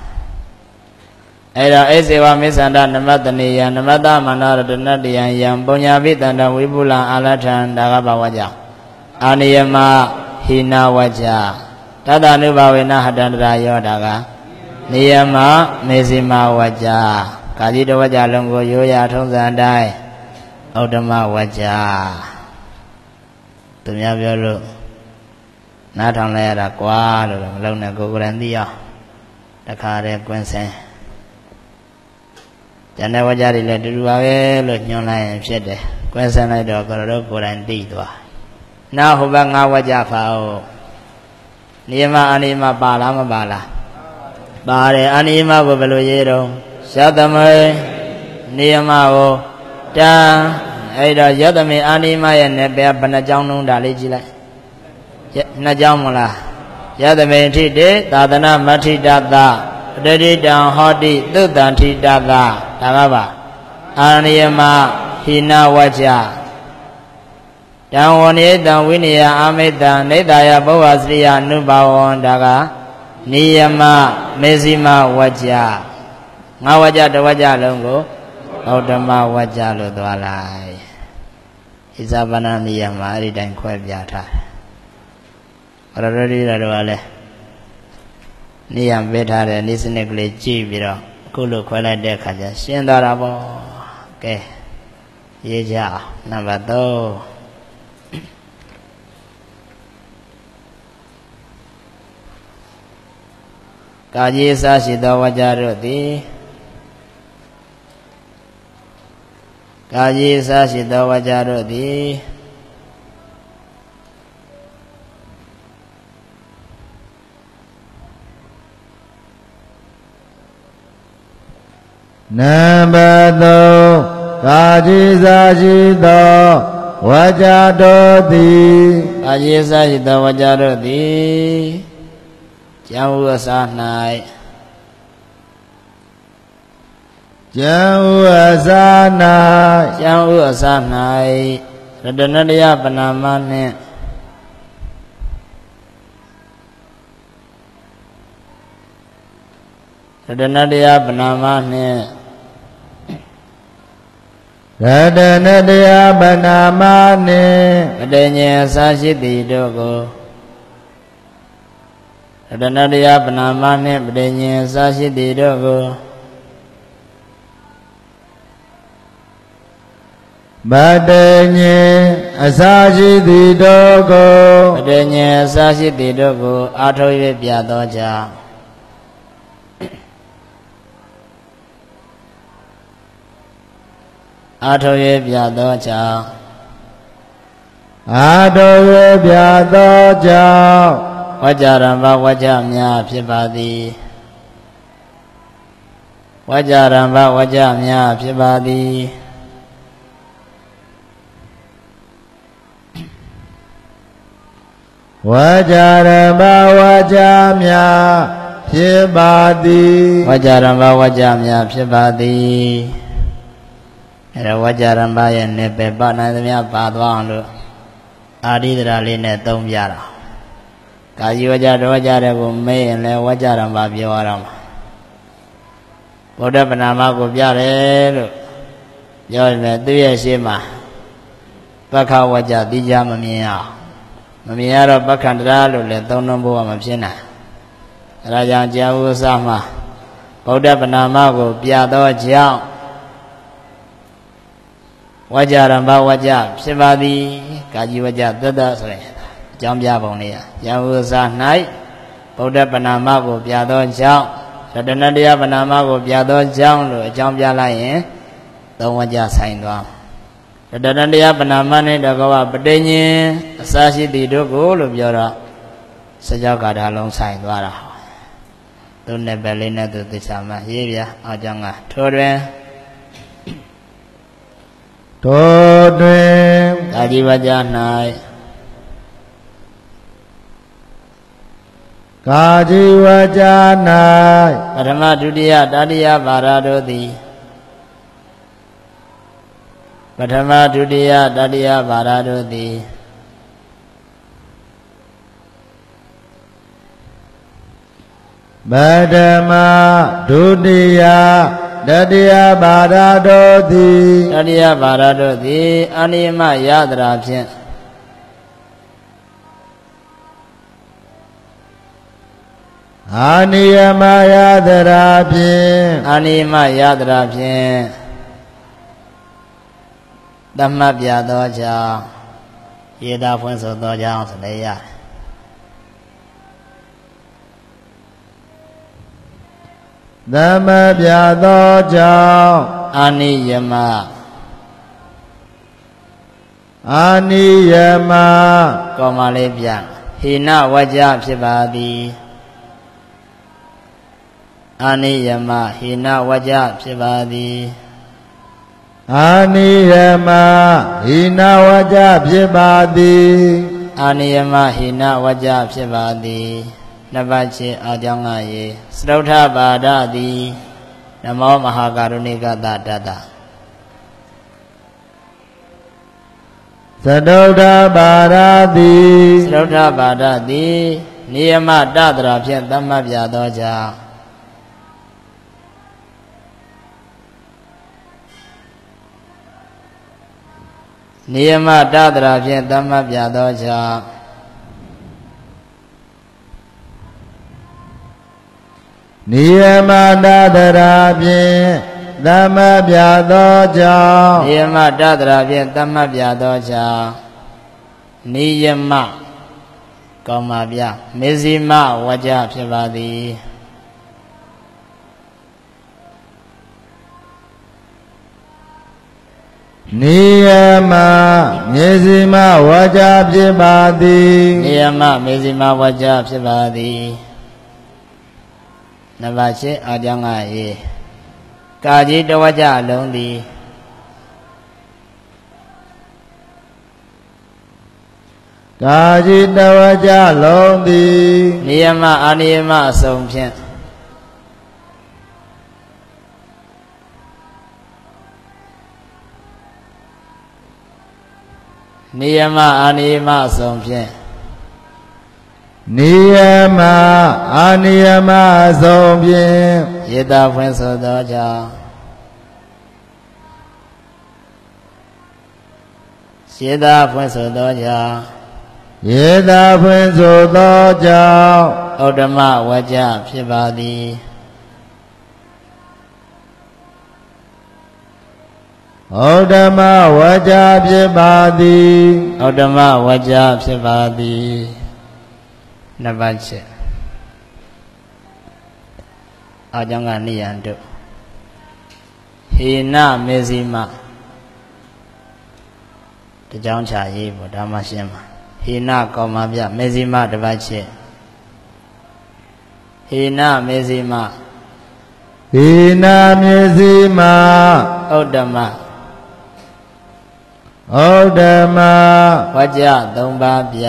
အဲ့တော့အိစေဝမစ္ဆန္ဒနမတနေယနမတမန္တရတနတယံယံပုညပိတန္တဝိပုလံအာလထံဒါကဘာဝကြအာနိယမဟိနာဝကြတတနုဘဝေနဟတန္တရာယောဒါကနေယမမေဇိမဝကြကာကြီးတဝကြလုံးကိုရိုးရာထုံးစံအတိုင်းဩတ္တမဝကြသူများပြောလို့နားထောင်လိုက်ရတာကွာလို့မလုံးနဲ့ကိုယ်ကိုယ်တိုင်သိအောင်တခါတည်းကွင်းစင် ကျန်တဲ့ဝကြတွေလည်းတူတူပါပဲလို့ညွှန်လိုက်ရင်ဖြစ်တယ်ကွင်းစင်လိုက်တော့ကိုယ်တော်ကိုယ်တိုင်သိသွားနောက်ဟိုဘက်ငါးဝကြဖာဟုတ်နိယမအနိယမပါလားမပါလားပါတယ်အနိယမကိုဘယ်လိုရေးတော့ရသမေနိယမကိုတန်အဲ့တော့ရသမေအာနိယမရဲ့နယ်ပယ်ဘယ်နှကြောင်းလုံးဒါလေးကြည့်လိုက်နှစ်ကြောင်းမလားယသမေထိတေသာသနာမထိတသပ တတိတံဟောတိသုတ္တံထိတသဒါကပါအာရဏယမဟိနဝကြတံဝနိတံဝိနယအာမိတံနေတယဘောဝစရိယနုဘဝံဒါကနိယမမေဇိမဝကြငါဝကြတဝကြလုံးကိုဩတ္တမဝကြလို့သွားလိုက်ဣဇဗနနိယမအဲ့ဒီတိုင်းခွဲပြထားတယ်ရရရီရတော့လည်း နေရပေးထားတဲ့နေစနစ်ကလေးကြည့်ပြီးတော့အခုလိုခွဲလိုက်တဲ့အခါကျရှင်းသွားတာပေါ့ကဲရေးကြအောင်နံပါတ်3ကာကြီးအစရှိသောဝကြတို့သည်ကာကြီးအစရှိသောဝကြတို့သည် နံပါတ်3ကာကြီးစာရှိသောဝါကြတော်သည်ကာကြီးအစရှိသောဝကြတို့သည်ကျောင်းဥအစာ၌ကျမ်းဥအစာ၌ကျောင်းဥအစာ၌ရတနတယပနာမနှင့်ရတနတယပနာမနှင့် ရတနတရားပနာမနှင့်မတေညေအစာရှိသည်တို့ကိုရတနတယပနာမနှင့်မတေညေအစာရှိသည်တို့ကိုဗတညေအစာရှိသည်တို့ကိုမတေညေအစာရှိသည်တို့ကိုအာထုတ်၍ပြသောကြောင့် အာထုတ်၍ပြသောကြောင့်အာတော်ဝေပြသောကြောင့်ဝကြရံဘဝကြများဖြစ်ပါသည်ဝကြရံဘဝကြများဖြစ်ပါသည်ဝါကြရမဝါကြမြဖြစ်ပါသည်ဝကြရံဘဝကြများဖြစ်ပါသည် အဲဒါဝကြရံဘရဲ့နေပယ်ပနိုင်သမျှပါသွားအောင်လို့အာရိဒရာလေးနဲ့သုံးပြတာကာယဝကြတော်ဝကြတဲ့ကိုမေးရင်လည်းဝကြရံဘပြောရတော့မှာဗုဒ္ဓပနာမကိုပြတယ်လို့ပြောရင်လည်းသူ့ရဲ့ရှေ့မှာပက္ခဝကြတိကြမမြင်အောင်မမြင်ရတော့ပက္ခန္တရာလို့လည်းသုံးနှုံးဖို့ကမဖြစ်နိုင်အဲဒါကြောင့်ကြာဥစ္စာမှာဗုဒ္ဓပနာမကိုပြသောကြောင့် ဝကြရံဘဝကြဖြစ်ပါသည်ကာကြီးဝကြသတ္တဆိုရင်အကြောင်းပြပုံလေးရကြာဥစ္စာ၌ဗုဒ္ဓပနာမကိုပြသောကြောင့်ရတနတရားပနာမကိုပြသောကြောင့်လို့အကြောင်းပြလိုက်ရင်သုံးဝကြဆိုင်သွားရတနတရားပနာမနဲ့တကောပတိညင်အစာရှိသည်တို့ကိုလို့ပြောတော့စကြောကာထာလုံးဆိုင်သွားတာသူနဲ့ပဲလေးနဲ့သူသိချာမှရေးပြအကြောင်းကထိုတွင် တို့တွင်ကာကြီးဝကြ၌ကာကြီးဝါကြပထမဒုတိယတတိယဘာရတို့သည်ပထမဒုတိယတတိယဘာရတို့သည်၌ပထမဒုတိယ တတိယဘာရတို့သည်တတိယဘာရတို့သည်အာနိယမယတရာဖြင့်အာနိယမယတရာဖြင့်အာနိယမယတရာဖြင့်တမတ်ပြသောကြောင့်ရေသာဖွင့်ဆိုသောကြောင့်ဆိုလည်းရတယ် သမပြသောကြောင့်အာနိယမအာနိယမကောမလေးပြဟိနဝကြဖြစ်ပါသည်အာနိယမဟိနဝကြဖြစ်ပါသည်အာနိယမဟိနဝကြဖြစ်ပါသည်အာနိယမဟိနဝကြဖြစ်ပါသည် နှစ်ပတ်ချေအကြောင်းကရေစတုထပါဒသည်နမောမဟာကာရုဏိကတတတသတုဒ္ဓဘာရတိစတုထပါဒသည်နိယမတတရာဖြင့်သတ်မှတ်ပြသောကြောင့်နိယမတတရာဖြင့်သတ်မှတ်ပြသောကြောင့် နိယမတတရာဖြင့်သမပြသောကြောင့်နိယမတတရာဖြင့်သတ်မှတ်ပြသောကြောင့်နိယမကောင်းပါဗျမေဇိမဝကြဖြစ်ပါသည်နိယမမြေစီမဝါကြဖြစ်ပါသည်နိယမမေဇိမဝကြဖြစ်ပါသည် နံပါတ်၈အကြောင်းကရေကာကြီးတဝကြအလုံးသည်ကာจิตဝကြလုံးသည်နိယမအာနိယမအစုံဖြင့်နိယမအာနိယမအစုံဖြင့် နိယမအာနိယမအဆုံးဖြင့်ယေတာဖွင့်ဆိုသောကြောင့်ယေတာဖွင့်ဆိုသောကြောင့်ယေတာဖွင့်ဆိုသောကြောင့်ဩဒ္ဓမဝကြဖြစ်ပါသည်ဩဒ္ဓမဝါကြဖြစ်ပါသည်ဩဒ္ဓမဝကြဖြစ်ပါသည် နှစ်ပတ်ချက်အကြောင်းကနိယံတို့ဟေနမေဇိမတကြောင်းချရေးပေါ့ဒါမှရှင်းပါဟေနကောမပြမေဇိမတစ်ပတ်ချက်ဟေနမေဇိမဟိနာမြေစီမဩဒ္ဓမဩဒ္ဓမဝကြသုံးပါးပြ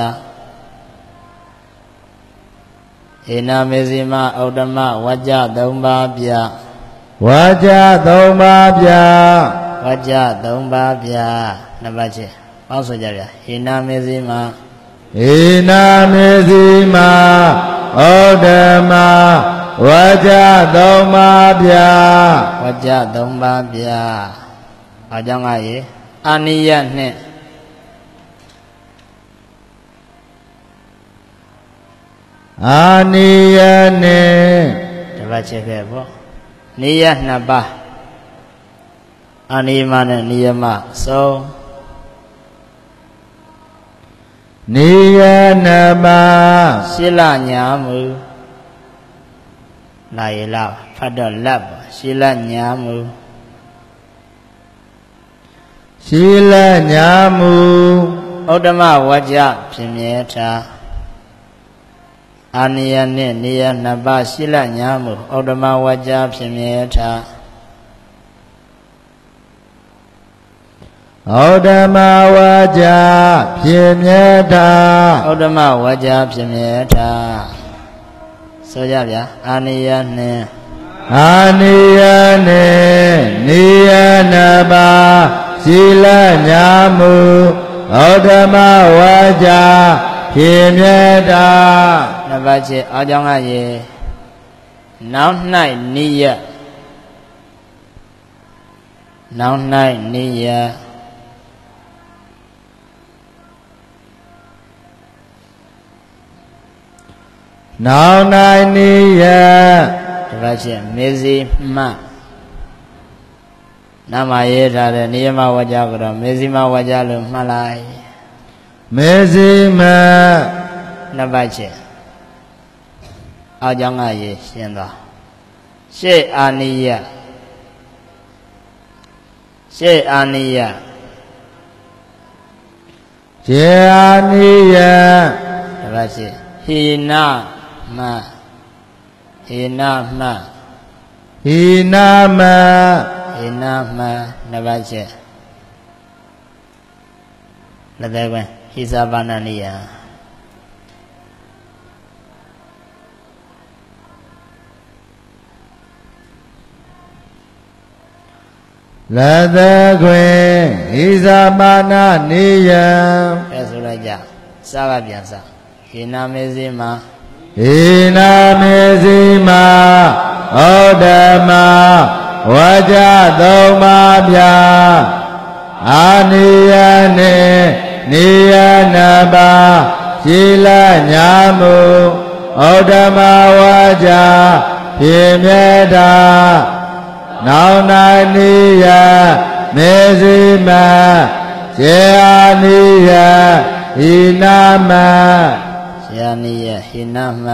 ဟေနမေဇိမဩဒ္ဓမဝကြသုံးပါးပြဝါကြသုံးပါးပြဝကြသုံးပါးပြနှစ်ပတ်ချက်ပေါင်းဆိုကြဗျာဟေနမေဇိမဟိနာမြေစီမဩဒ္ဓမဝါကြသုံးပါးပြဝကြသုံးပါးပြအကြောင်းကရေအာနိယနှင့် အာနိယနှင့်တစ်ပတ်ချက်ခဲ့ပေါ့နိယနှစ်ပါးအာနိမနဲ့နိယမသုံးနိယနမရှစ်လညာမူလာရလာဖတ်တော့လက်ပါရှစ်လညာမူရှိလညာမူဩတ္တမဝကြဖြစ်မြဲထား အာနိယနှင့်နေယနှစ်ပါးရှစ်လညာမူဩတ္တမဝကြဖြစ်မြဲထားဩဒမဝါကြဖြစ်မြဲတာဩတ္တမဝကြဖြစ်မြဲထားဆိုကြဗျာအာနိယနှင့်အာနိယနှင့်နိယနပါရှိလညာမူဩဒမဝါကြ ဖြစ်မြဲတာနှစ်ပါးချင်းအကြောင်းကရေဟနောက်၌နိယနောက်၌နိယနောင်၌နိယတပတ်ချက်မေဇီမှနာမရေးထားတဲ့နိယမဝကြကတော့မေဇီမဝကြလို့မှတ်လိုက် မေဇိမနှစ်ပတ်ချက်အောက်ကြောင်းကရေးရှင်းသွားရှေ့အာနိယရှေ့အာနိယကျေအာနိယတပတ်ချက်ဟိနမဟိနမဟိနာမဟိနမနှစ်ပတ်ချက်လက်သေးကွင်း ဟိဇာပါဏနိယလသခွေဣဇာမာနနိယံအဲဆိုလိုက်ကြစကားပြန်စဟိနာမေဇိမဣနာမေဇိမာဩဒမဝကြသုံးပါးပြအာနိယနေ နိယနာပါရှီလညာမှုဩဒမဝကြဖြင့်မြတ်တာနောင်နာနိယမေဇိမာဇေအာနိယဣနာမဇာနိယဟိနမ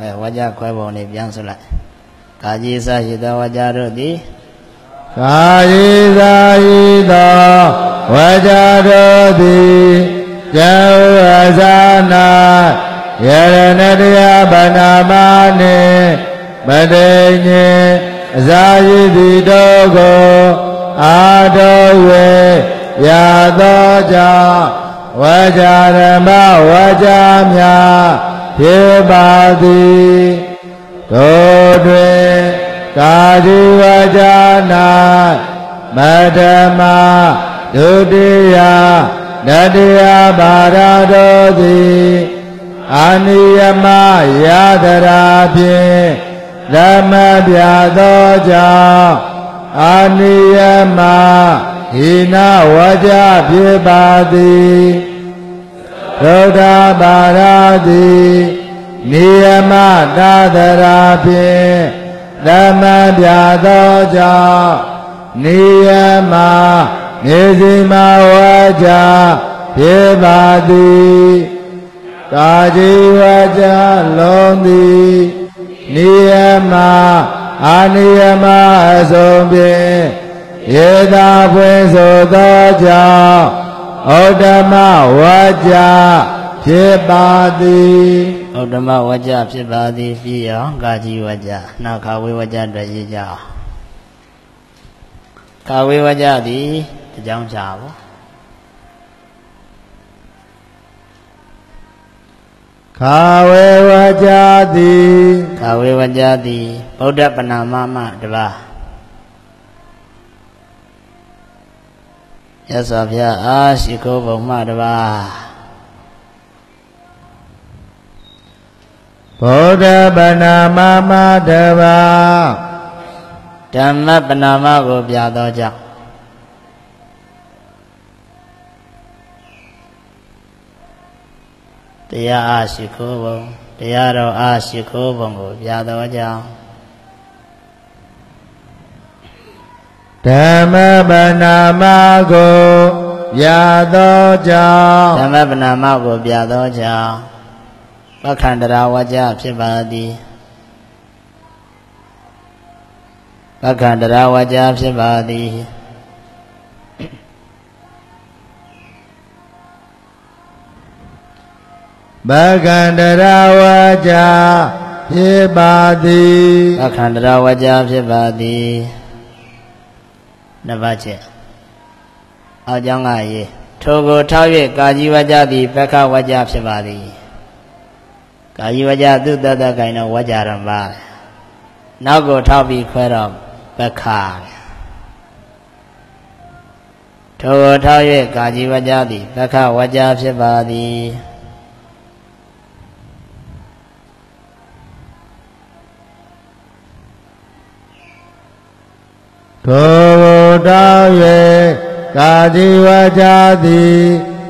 အဲဝါကြခွဲပုံလေးပြန်ဆိုလိုက်ကာကြီးစရှိသောဝါကြတို့သည်ကာယေသာဤသော ဝါကြတော်သည်ကျောင်းအဇာနာယရဏတရားဗန္နာမနှင့်ပတိညေအဇာယိတိတော်ကိုအာတော်ဝေရသောကြောင့်ဝါကြရမဝါကြများဖြစ်ပါသည်တို့တွင်ကာဒီဝါကြ၌မဓမ္မ ဒုတိယတတိယဘာရတော်သည်အာနိယမယတရာဖြင့်ဓမ္မပြသောကြောင့်အာနိယမဟိနဝါကြဖြစ်ပါသည်ဒုဒ္ဓဘာရသည်နိယမတာတရာဖြင့်ဓမ္မပြသောကြောင့်နိယမ နေစီမဝါကြဖြစ်ပါသည်ကာကြီးဝါကြလုံးသည်နိယမအာနိယမအစုံဖြင့်ယေသာဖွင့်ဆိုသောကြောင့်ဩဒ္ဓမဝါကြဖြစ်ပါသည်ဩဒ္ဓမဝါကြဖြစ်ပါသည်ပြီးအောင်ကာကြီးဝါကြနောက်ခါဝေဝါကြအတွက်ရေးကြအောင်ကာဝေဝါကြသည် တကြောင်ချပါခာဝေဝါကြသည်ကာဝေဝါကြသည်ဗုဒ္ဓပနာမမတပါးရသော်ဖျားအာရှိခိုးဘုံမှတပါးဗုဒ္ဓဗနာမမတဘာဓမ္မပနာမကိုပြသောကြောင့် တရားအားရှိခိုးပုံတရားတော်အားရှိခိုးပုံကိုပြသောကြောင့်ဓမ္မဗနာမကိုရသောကြောင့်ဓမ္မပနာမကိုပြသောကြောင့်ပက္ခန္တရာဝကြဖြစ်ပါသည်ပက္ခန္တရာဝကြဖြစ်ပါသည် ဗကန္တရာဝါကြဖြစ်ပါသည်ပက္ခန္တရာဝကြဖြစ်ပါသည်နှစ်ပါးချက်အောက်ကြောင်းကရေးထိုကိုထောက်၍ကာကြီးဝကြသည်ပက္ခဝကြဖြစ်ပါသည်ကာကြီးဝကြသူတတကိုင်တော့ဝကြရမှာနောက်ကိုထောက်ပြီးခွဲတော့ပက္ခထိုကိုထောက်၍ကာကြီးဝကြသည်ပက္ခဝကြဖြစ်ပါသည် ထိုကိုတောင်း၍ကာတိဝါကြသည်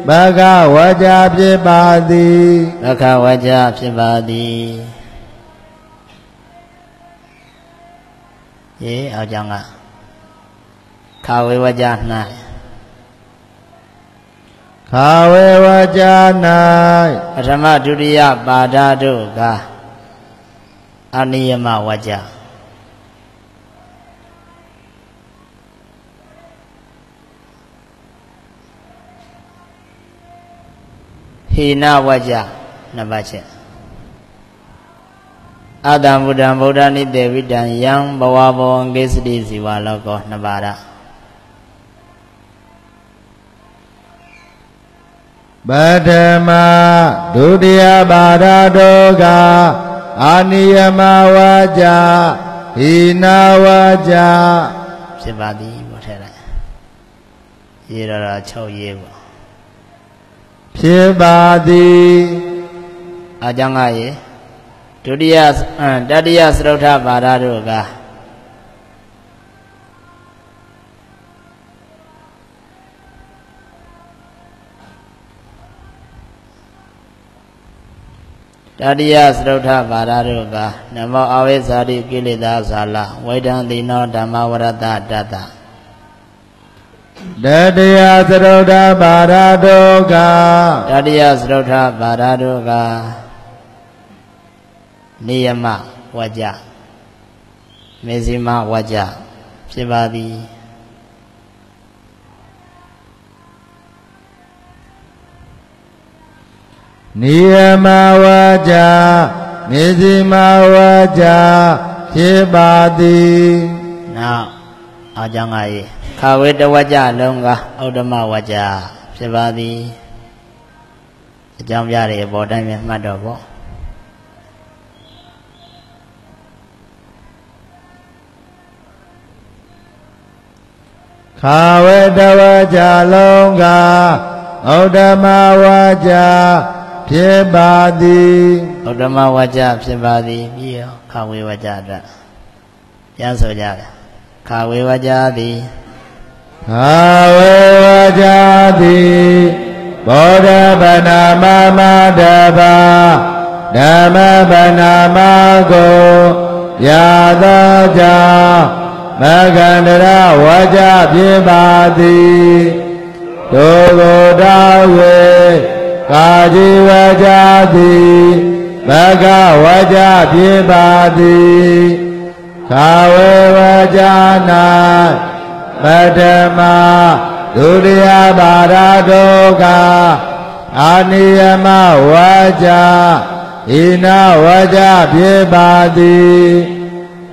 ဘဂဝါကြဖြစ်ပါသည်ဘခဝကြဖြစ်ပါသည်ယေအောင်ကြောင့်ကခာဝေဝကြ၌ခာဝေဝါကြ၌ပထမဒုတိယပါဒတို့ကအနိယမဝကြ ဟိနဝကြနှစ်ပါးချက်အတ္တဗုဒ္ဓံဗုဒ္ဓနိတေဝိတံယံဘဝဘောံကိစ္စတိဇီဝလောကောနှစ်ပါးရပထမဒုတိယပါဒတို့ကအာနိယမဝါကြဟိနာဝါကြဖြစ်ပါသည်ဘောထဲလိုက်ရေတော့တော့6ရေးပေါ့ ဖြစ်ပါသည်အကြောင်းကရေဒုတိယအမ်တတိယသရုတ်ထပါဒတို့ကတတိယသရုတ်ထပါဒတို့ကနမောအဝိဇ္ဇာတိကိလေသာဇာလဝိဒံတိနောဓမ္မဝရတတတ္တ တတိယသရုဒ္ဓပါဒတို့ကတတိယသရုတ်ထပါဒတို့ကနိယမဝကြမေဇိမဝကြဖြစ်ပါသည်နိယမဝါကြမေဇိမဝါကြဖြစ်ပါသည်နောက် အကြောင်းကရေခဝေတဝကြလုံးကဩဒ္ဓမဝကြဖြစ်ပါသည်အကြောင်းပြတယ်အပေါ်တိုင်းပဲမှတ်တော့ပေါ့ခာဝေတဝါကြလုံးကဩဒ္ဓမဝါကြဖြစ်ပါသည်ဩဒ္ဓမဝကြဖြစ်ပါသည်ပြီးရောခဝေဝကြအတွက်ပြန်ဆိုကြတယ် ခဝေဝကြသည်ဟာဝေဝကြသည်ဘောဓဗနာမမတဘာဓမ္မဗနာမကိုရာသောကြောင့်မဂန္တရဝါကြဖြစ်ပါသည်တို့ကိုတောင်း၍ကာကြီးဝါကြသည်မဂဝါကြဖြစ်ပါသည် ခာဝေဝါကြ၌ပထမဒုတိယဘာရတောကအာနိယမဝါကြဣနာဝါကြဖြစ်ပါသည်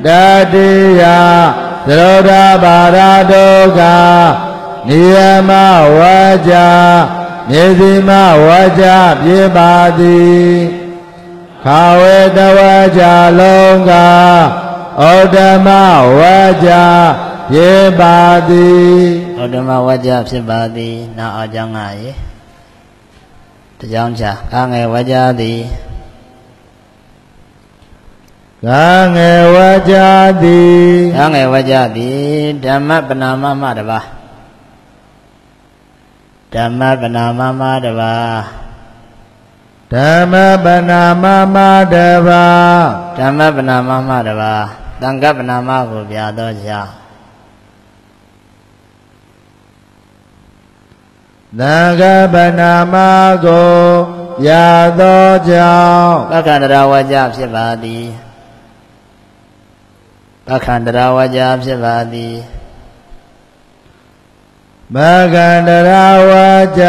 တတိယသရောဓဘာရတောကနိယမဝါကြမြေစီမဝါကြဖြစ်ပါသည်ခာဝေတဝါကြလုံးက ဩတ္တမဝါကြဖြစ်ပါသည်ဩဒ္ဓမဝကြဖြစ်ပါသည်နောက်အကြောင်းကရေတကြောင်ချကာငယ်ဝကြသည်ကံငယ်ဝါကြသည်ကာငယ်ဝကြသည်ဓမ္မပနာမမတပါဓမ္မပနာမမတပါဓမ္မပနာမမတဘာဓမ္မပနာမမတပါ သံဃပနာမကိုပြသောကြောင့်သံဃပနာမကိုရသောကြောင့်ပက္ခန္တရဝကြဖြစ်ပါသည်ပက္ခန္တရဝကြဖြစ်ပါသည်မဂန္တရဝါကြ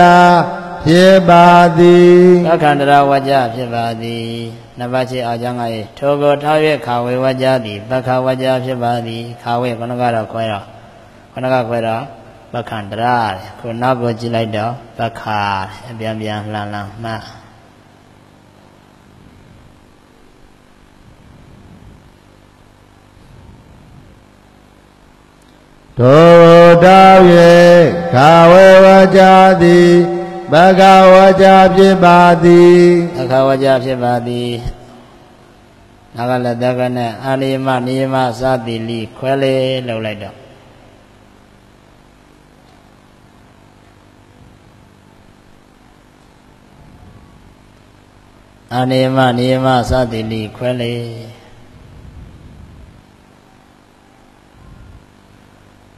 ဖြစ်ပါသည်ပက္ခန္တရဝကြဖြစ်ပါသည် နံပါတ်7အကြောင်းကရေထိုကိုထား၍ခါဝေဝကြသည်ပက္ခဝကြဖြစ်ပါသည်ခါဝေခဏကတော့ခွဲတော့ခဏကခွဲတော့ပက္ခန္တရတဲ့ခုနောက်ကိုကြည့်လိုက်တော့ပက္ခအပြန်ပြန်လှန်လှန်မှတ်ထိုတောင်း၍ခာဝေဝါကြသည် ဘဂဝါကြဖြစ်ပါသည်အခါဝါကြဖြစ်ပါသည်နာဂလတကနဲ့အာနိမနိမသာတိလိခွဲလေလောက်လိုက်တော့အာနိမနိမသာတိလိခွဲလေ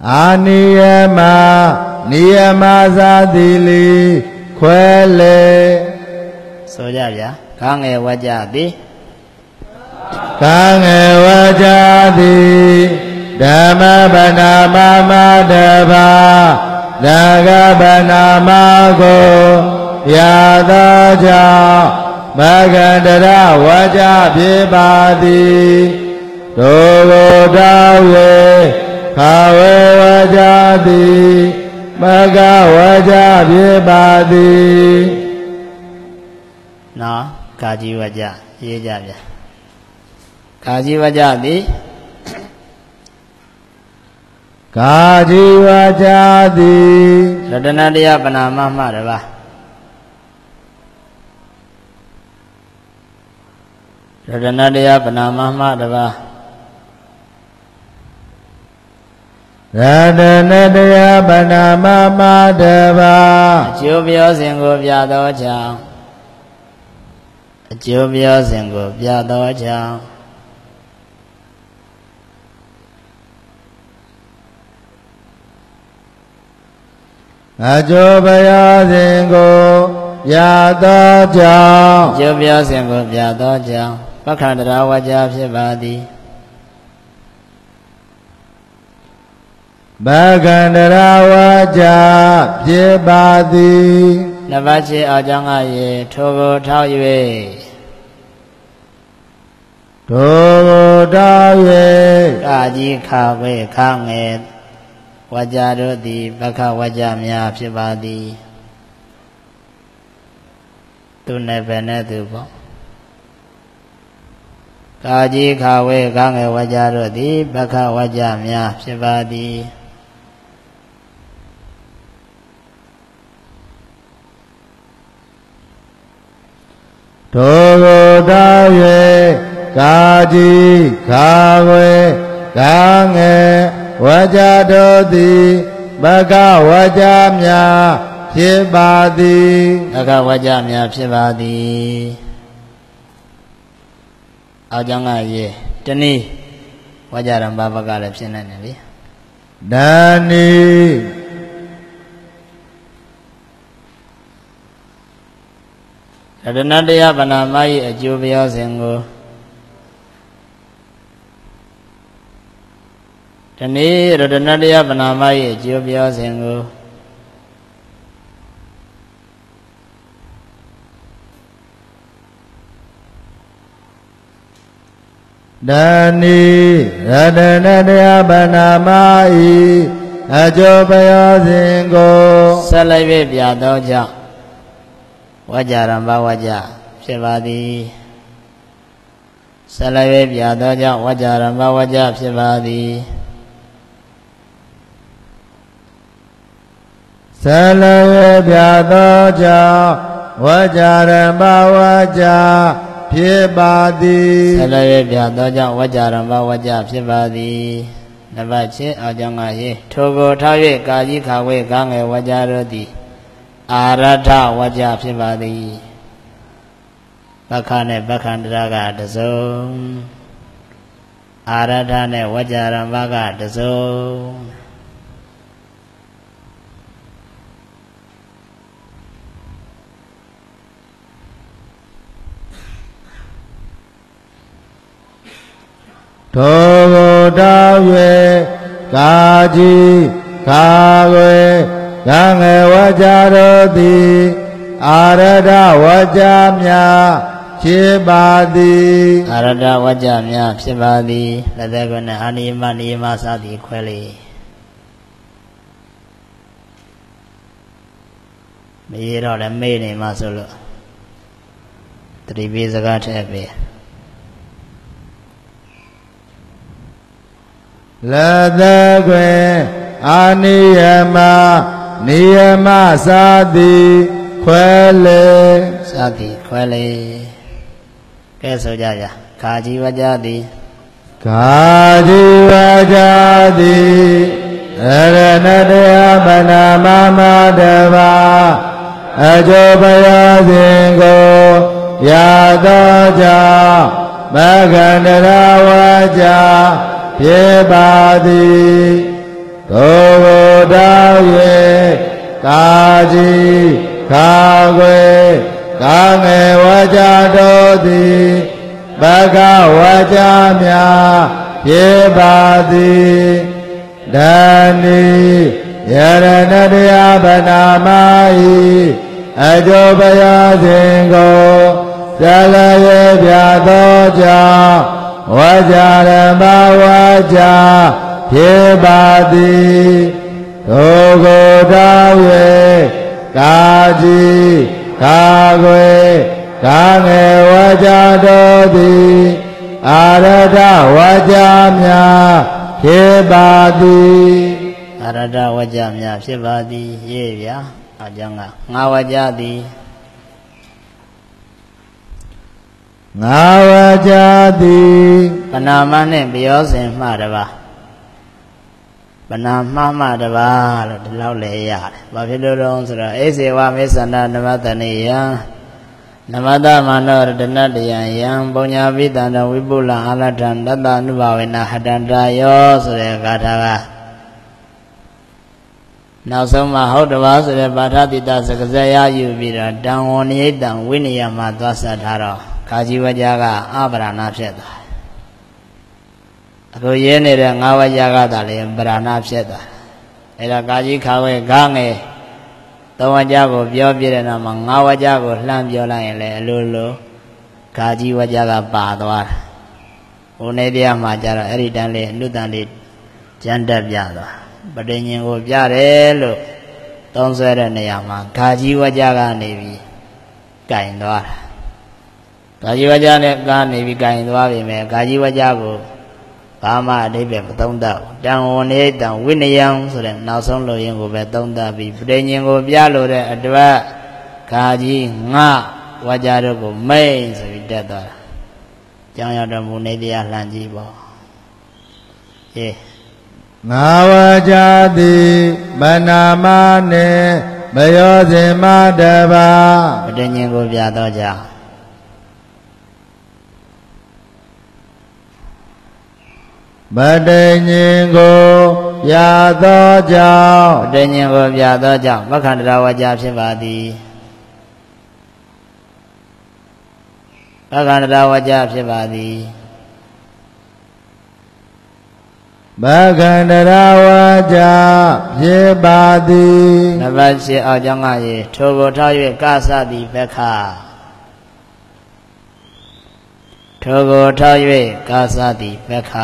အာနိယမနိယမသာတိလိ ခွဲလေဆိုကြဗျာကားငယ်ဝကြသည်ကံငယ်ဝကြသည်ဓမ္မပနာမမတဘာသကပနာမကိုရာသောကြောင့်မဂန္တရဝကြဖြစ်ပါသည်ဒုကိုတောင်း၍ခါဝေဝကြသည် မဂဝကြဖြစ်ပါသည်နော်ကာကြီးဝကြရေးကြဗျာကာကြီးဝကြသည်ကာကြီးဝကြသည်ရတနာတရားပနာမမှတပါရတနာတရားပနာမမှတပါ ရတနတရားပဏာမမတဘာအကျိုးပြောစဉ်ကိုပြသောကြောင့်အကျိုးပြောစဉ်ကိုပြသောကြောင့်အကျိုးဘယာစဉ်ကိုရသောကြောင့်အကျိုးပြောစဉ်ကိုပြသောကြောင့်ပက္ခန္တရာဝကြဖြစ်ပါသည် ဘဂန္တရဝါကြဖြစ်ပါသည်နဘချေအကြောင်းကရေထိုကိုထောက်၍ဒုကိုတောင်း၍ကာကြီးခါဝေခါငယ်ဝကြတို့သည်ပက္ခဝကြများဖြစ်ပါသည်သူနဲ့ပဲနဲ့သူပေါ့ကာကြီးခါဝေခါငယ်ဝကြတို့သည်ပက္ခဝကြများဖြစ်ပါသည် ဒုကိုတောင်း၍ကာကြီးခါဝေကာငယ်ဝါကြတော်သည်ဘဂဝါကြများဖြစ်ပါသည်ပက္ခဝကြများဖြစ်ပါသည်အကြောင်းကရေတနည်းဝကြရံဘာဘကလည်းဖြစ်နေတယ်လေဒာနီ ရတနာတရားဗနာမ၏အကျိုးပြောစဉ်ကိုဒီနေ့ရတနာတရားဗနာမ၏အကျိုးပြောစဉ်ကိုဒာနီရတနတရားဗနာမဤအကျိုးပယောစဉ်ကိုဆက်လိုက်၍ပြသောကြောင့် ဝကြရံဘဝကြဖြစ်ပါသည်ဆက်လိုက်၍ပြသောကြောင့်ဝကြရံဘဝကြဖြစ်ပါသည်ဇလဝေပြသောကြောင့်ဝကြရမဝကြဖြစ်ပါသည်ဆက်လိုက်၍ပြသောကြောင့်ဝကြရံဘဝကြဖြစ်ပါသည်နဘချင်းအကြောင်းကရေထိုကိုထား၍ကာကြီးခါဝေကားငယ်ဝကြတို့သည် အာရထဝကြဖြစ်ပါသည်ပက္ခနဲ့ပက္ခန္တရကတစုံအာရထနဲ့ဝကြရံဘကတစုံထိုကိုတောင်း၍ကာကြီးခါွယ် ကံငယ်ဝကြတော်သည်အာရဒဝကြများဖြစ်ပါသည်အာရတဝကြများဖြစ်ပါသည်လက်သက်ကွနဲ့အာနိမနိမစသည်ခွဲလေမရေတော့လည်းမေ့နေမှဆိုလို့တတိပိစကားထည့်ပေးလက်သက်ခွင်အာနိယမ နိယမသာသည်ခွဲလေစသည်ခွဲလေကဲဆိုကြကြခါကြီးဝကြသည်ကာတိဝါကြသည်အရဏတရားမနာမမတဘာအကျိုးပယောစဉ်ကိုရရသောကြောင့်မဂန္တရဝါကြဖြစ်ပါသည် သို့ကိုတောင်း၍ကာကြီးခါခွေကာငယ်ဝါကြတော်သည်ဘဂဝါကြများဖြစ်ပါသည်ဒန္တိယရဏတရားဗနာမဟိအကျိုးပရာစဉ်ကိုဇလရေပြသောကြောင့်ဝါကြရမဝါကြ ဖြစ်ပါသည်သို့ကိုတောင်း၍ကာကြီးကာခွေကာငယ်ဝါကြတော်သည်အာရထဝါကြများဖြစ်ပါသည်အရတဝကြများဖြစ်ပါသည်ရေးဗျာအကြောင်းကငါဝကြသည်ငါဝါကြသည်ပနာမနှင့်ပြောစဉ်မှတပါ ပနာမှမှတပါလို့ဒီလောက်လည်းရတယ်။ဘာဖြစ်လို့လဲဆိုတော့အိစေဝမေသန္တနမတနေယံနမတမနောရတနတယံယံပုံညာပိတံတဝိပုလအာလထံတတ္တနုဘဝေနဟတန္တယောဆိုတဲ့ဂါထာကနောက်ဆုံးမှာဟုတ်တပါဆိုတဲ့ပါဠိတစကဇရယူပြီးတော့တံဝဏိယတံဝိနည်းမှာသွားဆက်ထားတော့ကာကြီးဝကြကအပရဏဖြစ်သွားတယ် အခုရင်းနေတဲ့ငါးဝကြကသာလေပရဏဖြစ်သွားတယ်အဲ့ဒါကာကြီးခါဝဲဂငယ်သုံးဝကြကိုပြောပြတဲ့နောက်မှာငါးဝကြကိုလှမ်းပြောလိုက်ရင်လည်းအလိုလိုကာကြီးဝကြကပါသွားတယ်ဟိုနေ့တရားမှာကျတော့အဲ့ဒီတန်းလေးအနုတန်လေးကျန်တက်ပြသွားပဋိညာဉ်ကိုပြတယ်လို့သုံးဆွဲတဲ့နေရာမှာဂါကြီးဝကြကနေပြီးကင်သွားတာဂါကြီးဝကြနဲ့ကနေပြီးကင်သွားပြီမဲ့ဂါကြီးဝကြကို ဘာမှအဓိပ္ပာယ်မသုံးတတ်ဘူးတံဝနေတံဝိနယံဆိုတဲ့နောက်ဆုံးလိုရင်းကိုပဲသုံးတတ်ပြီးပဋိညာဉ်ကိုပြလို့တဲ့အတွက်ဂါကြီးငါဝကြတို့ကိုမိတ်ဆိုပြီးတက်သွားတာကျောင်းရောက်တော်မူနေတရားလှန်ကြည့်ပေါ့ဟေးငါဝါကြသည်မနာမနှင့်မယောဇင်မတပါပဋိညာဉ်ကိုပြတော့ကြော င့်မတေညင်ကိုရသောကြောင့်ပဋိညာဉ်ကိုပြသောကြောင့်မက္ခန္တရဝါကြဖြစ်ပါသည်မက္ခန္တရဝါကြဖြစ်ပါသည်မခန္တရဝါကြဖြစ်ပါသည်နံပါတ်၈အောက်ကျောင်းကရေထိုကိုထောက်၍ကသသည်ဘက္ခထိုကိုထောက်၍ကသသည်ဘက္ခ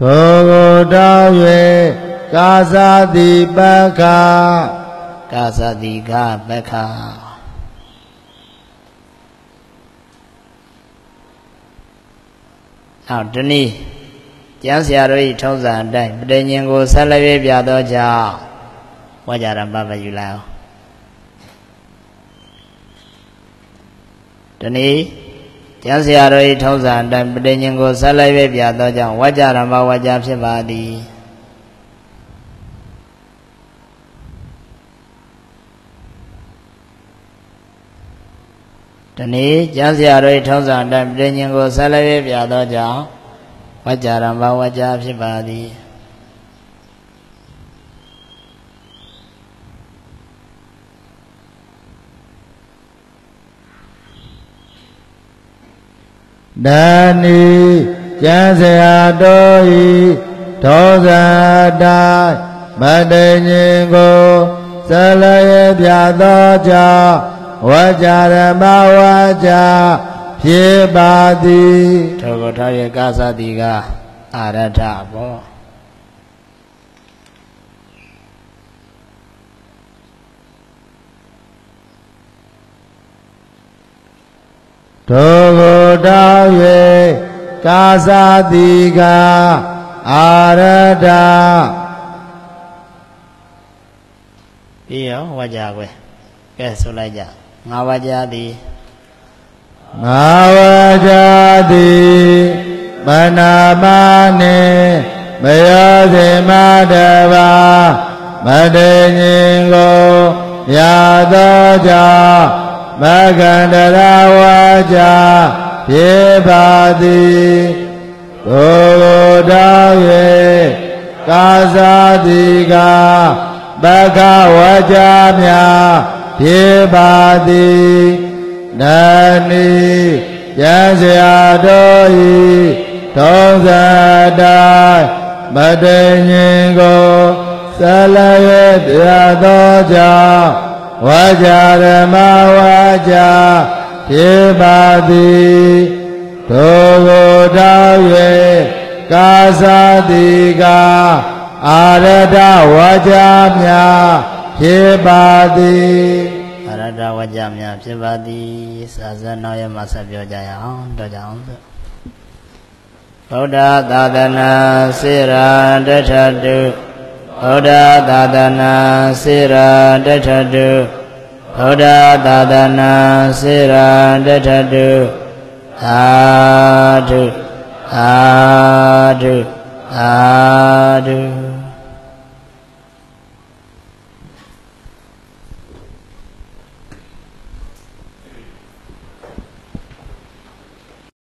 ထိုကိုတောင်း၍ကာသတိပက္ခကသသည်ကဘက္ခနောက်တနည်းကျမ်းဆရာတို့၏ထုံးစံအတိုင်းပဋိညာဉ်ကိုဆက်လက်ပြသောကြောင့်ဝါကြရပပယူလိုက်အောင်တနည်း ကျမ်းဆရာတို့၏ထုံးစံအတိုင်းပဋိညာဉ်ကိုဆက်လက်ပြသောကြောင့်ဝါကြရမဝါကြဖြစ်ပါသည်တနေ့ကျမ်းစရာတို့ထုံးစံအတိုင်းပြည်ညင်ကိုဆက်လက်ပြသောကြောင့်ဝကြရံဘဝကြဖြစ်ပါသည် ဒဏီကျမ်းစရာတော်ဤထောဇာတိုင်းမတေညင်ကိုဇလရေပြသောကြောင့်ဝါကြရမဝါကြဖြစ်ပါသည်ထိုကိုထောက်ရကသတိကအာရထဘောထိုကို တောင်း၍ကာသတိကအာရထပြီးရောဝကြကွယ်ကဲဆိုလိုက်ကြငါဝကြသည်ငါဝါကြသည်မနာမနှင့်မမယောစီမတဘာမတေညင်ကိုရာသောကြောင့်မကန္တရာဝါကြ ပြေပါသည်ကိုယ်ကိုတောင်း၍ကာသာတိကဘဂဝါကြမြပြေပါသည်နန္ဒီရစရာတော်ဤထုံးစတိုင်းမတေညင်ကိုဆလရဲ့တရားတော်ကြောင့်ဝါကြဓမ္မဝါကြ ဖြစ်ပါသည်တို့ကိုတောင်း၍ကာသာတိကအာရတဝါကြမြဖြစ်ပါသည်အရတဝကြများဖြစ်ပါသည်စာဇန်နောက်ရမှာဆက်ပြောကြရအောင်တော့ကြအောင်စို့ဗုဒ္ဓသာသနာစေရာတထတုဗုဒ္ဓသာသနာစေရာတထတု ဗုဒ္ဓသာသနာစေရာတထတုသာဓုသာဓုသာဓု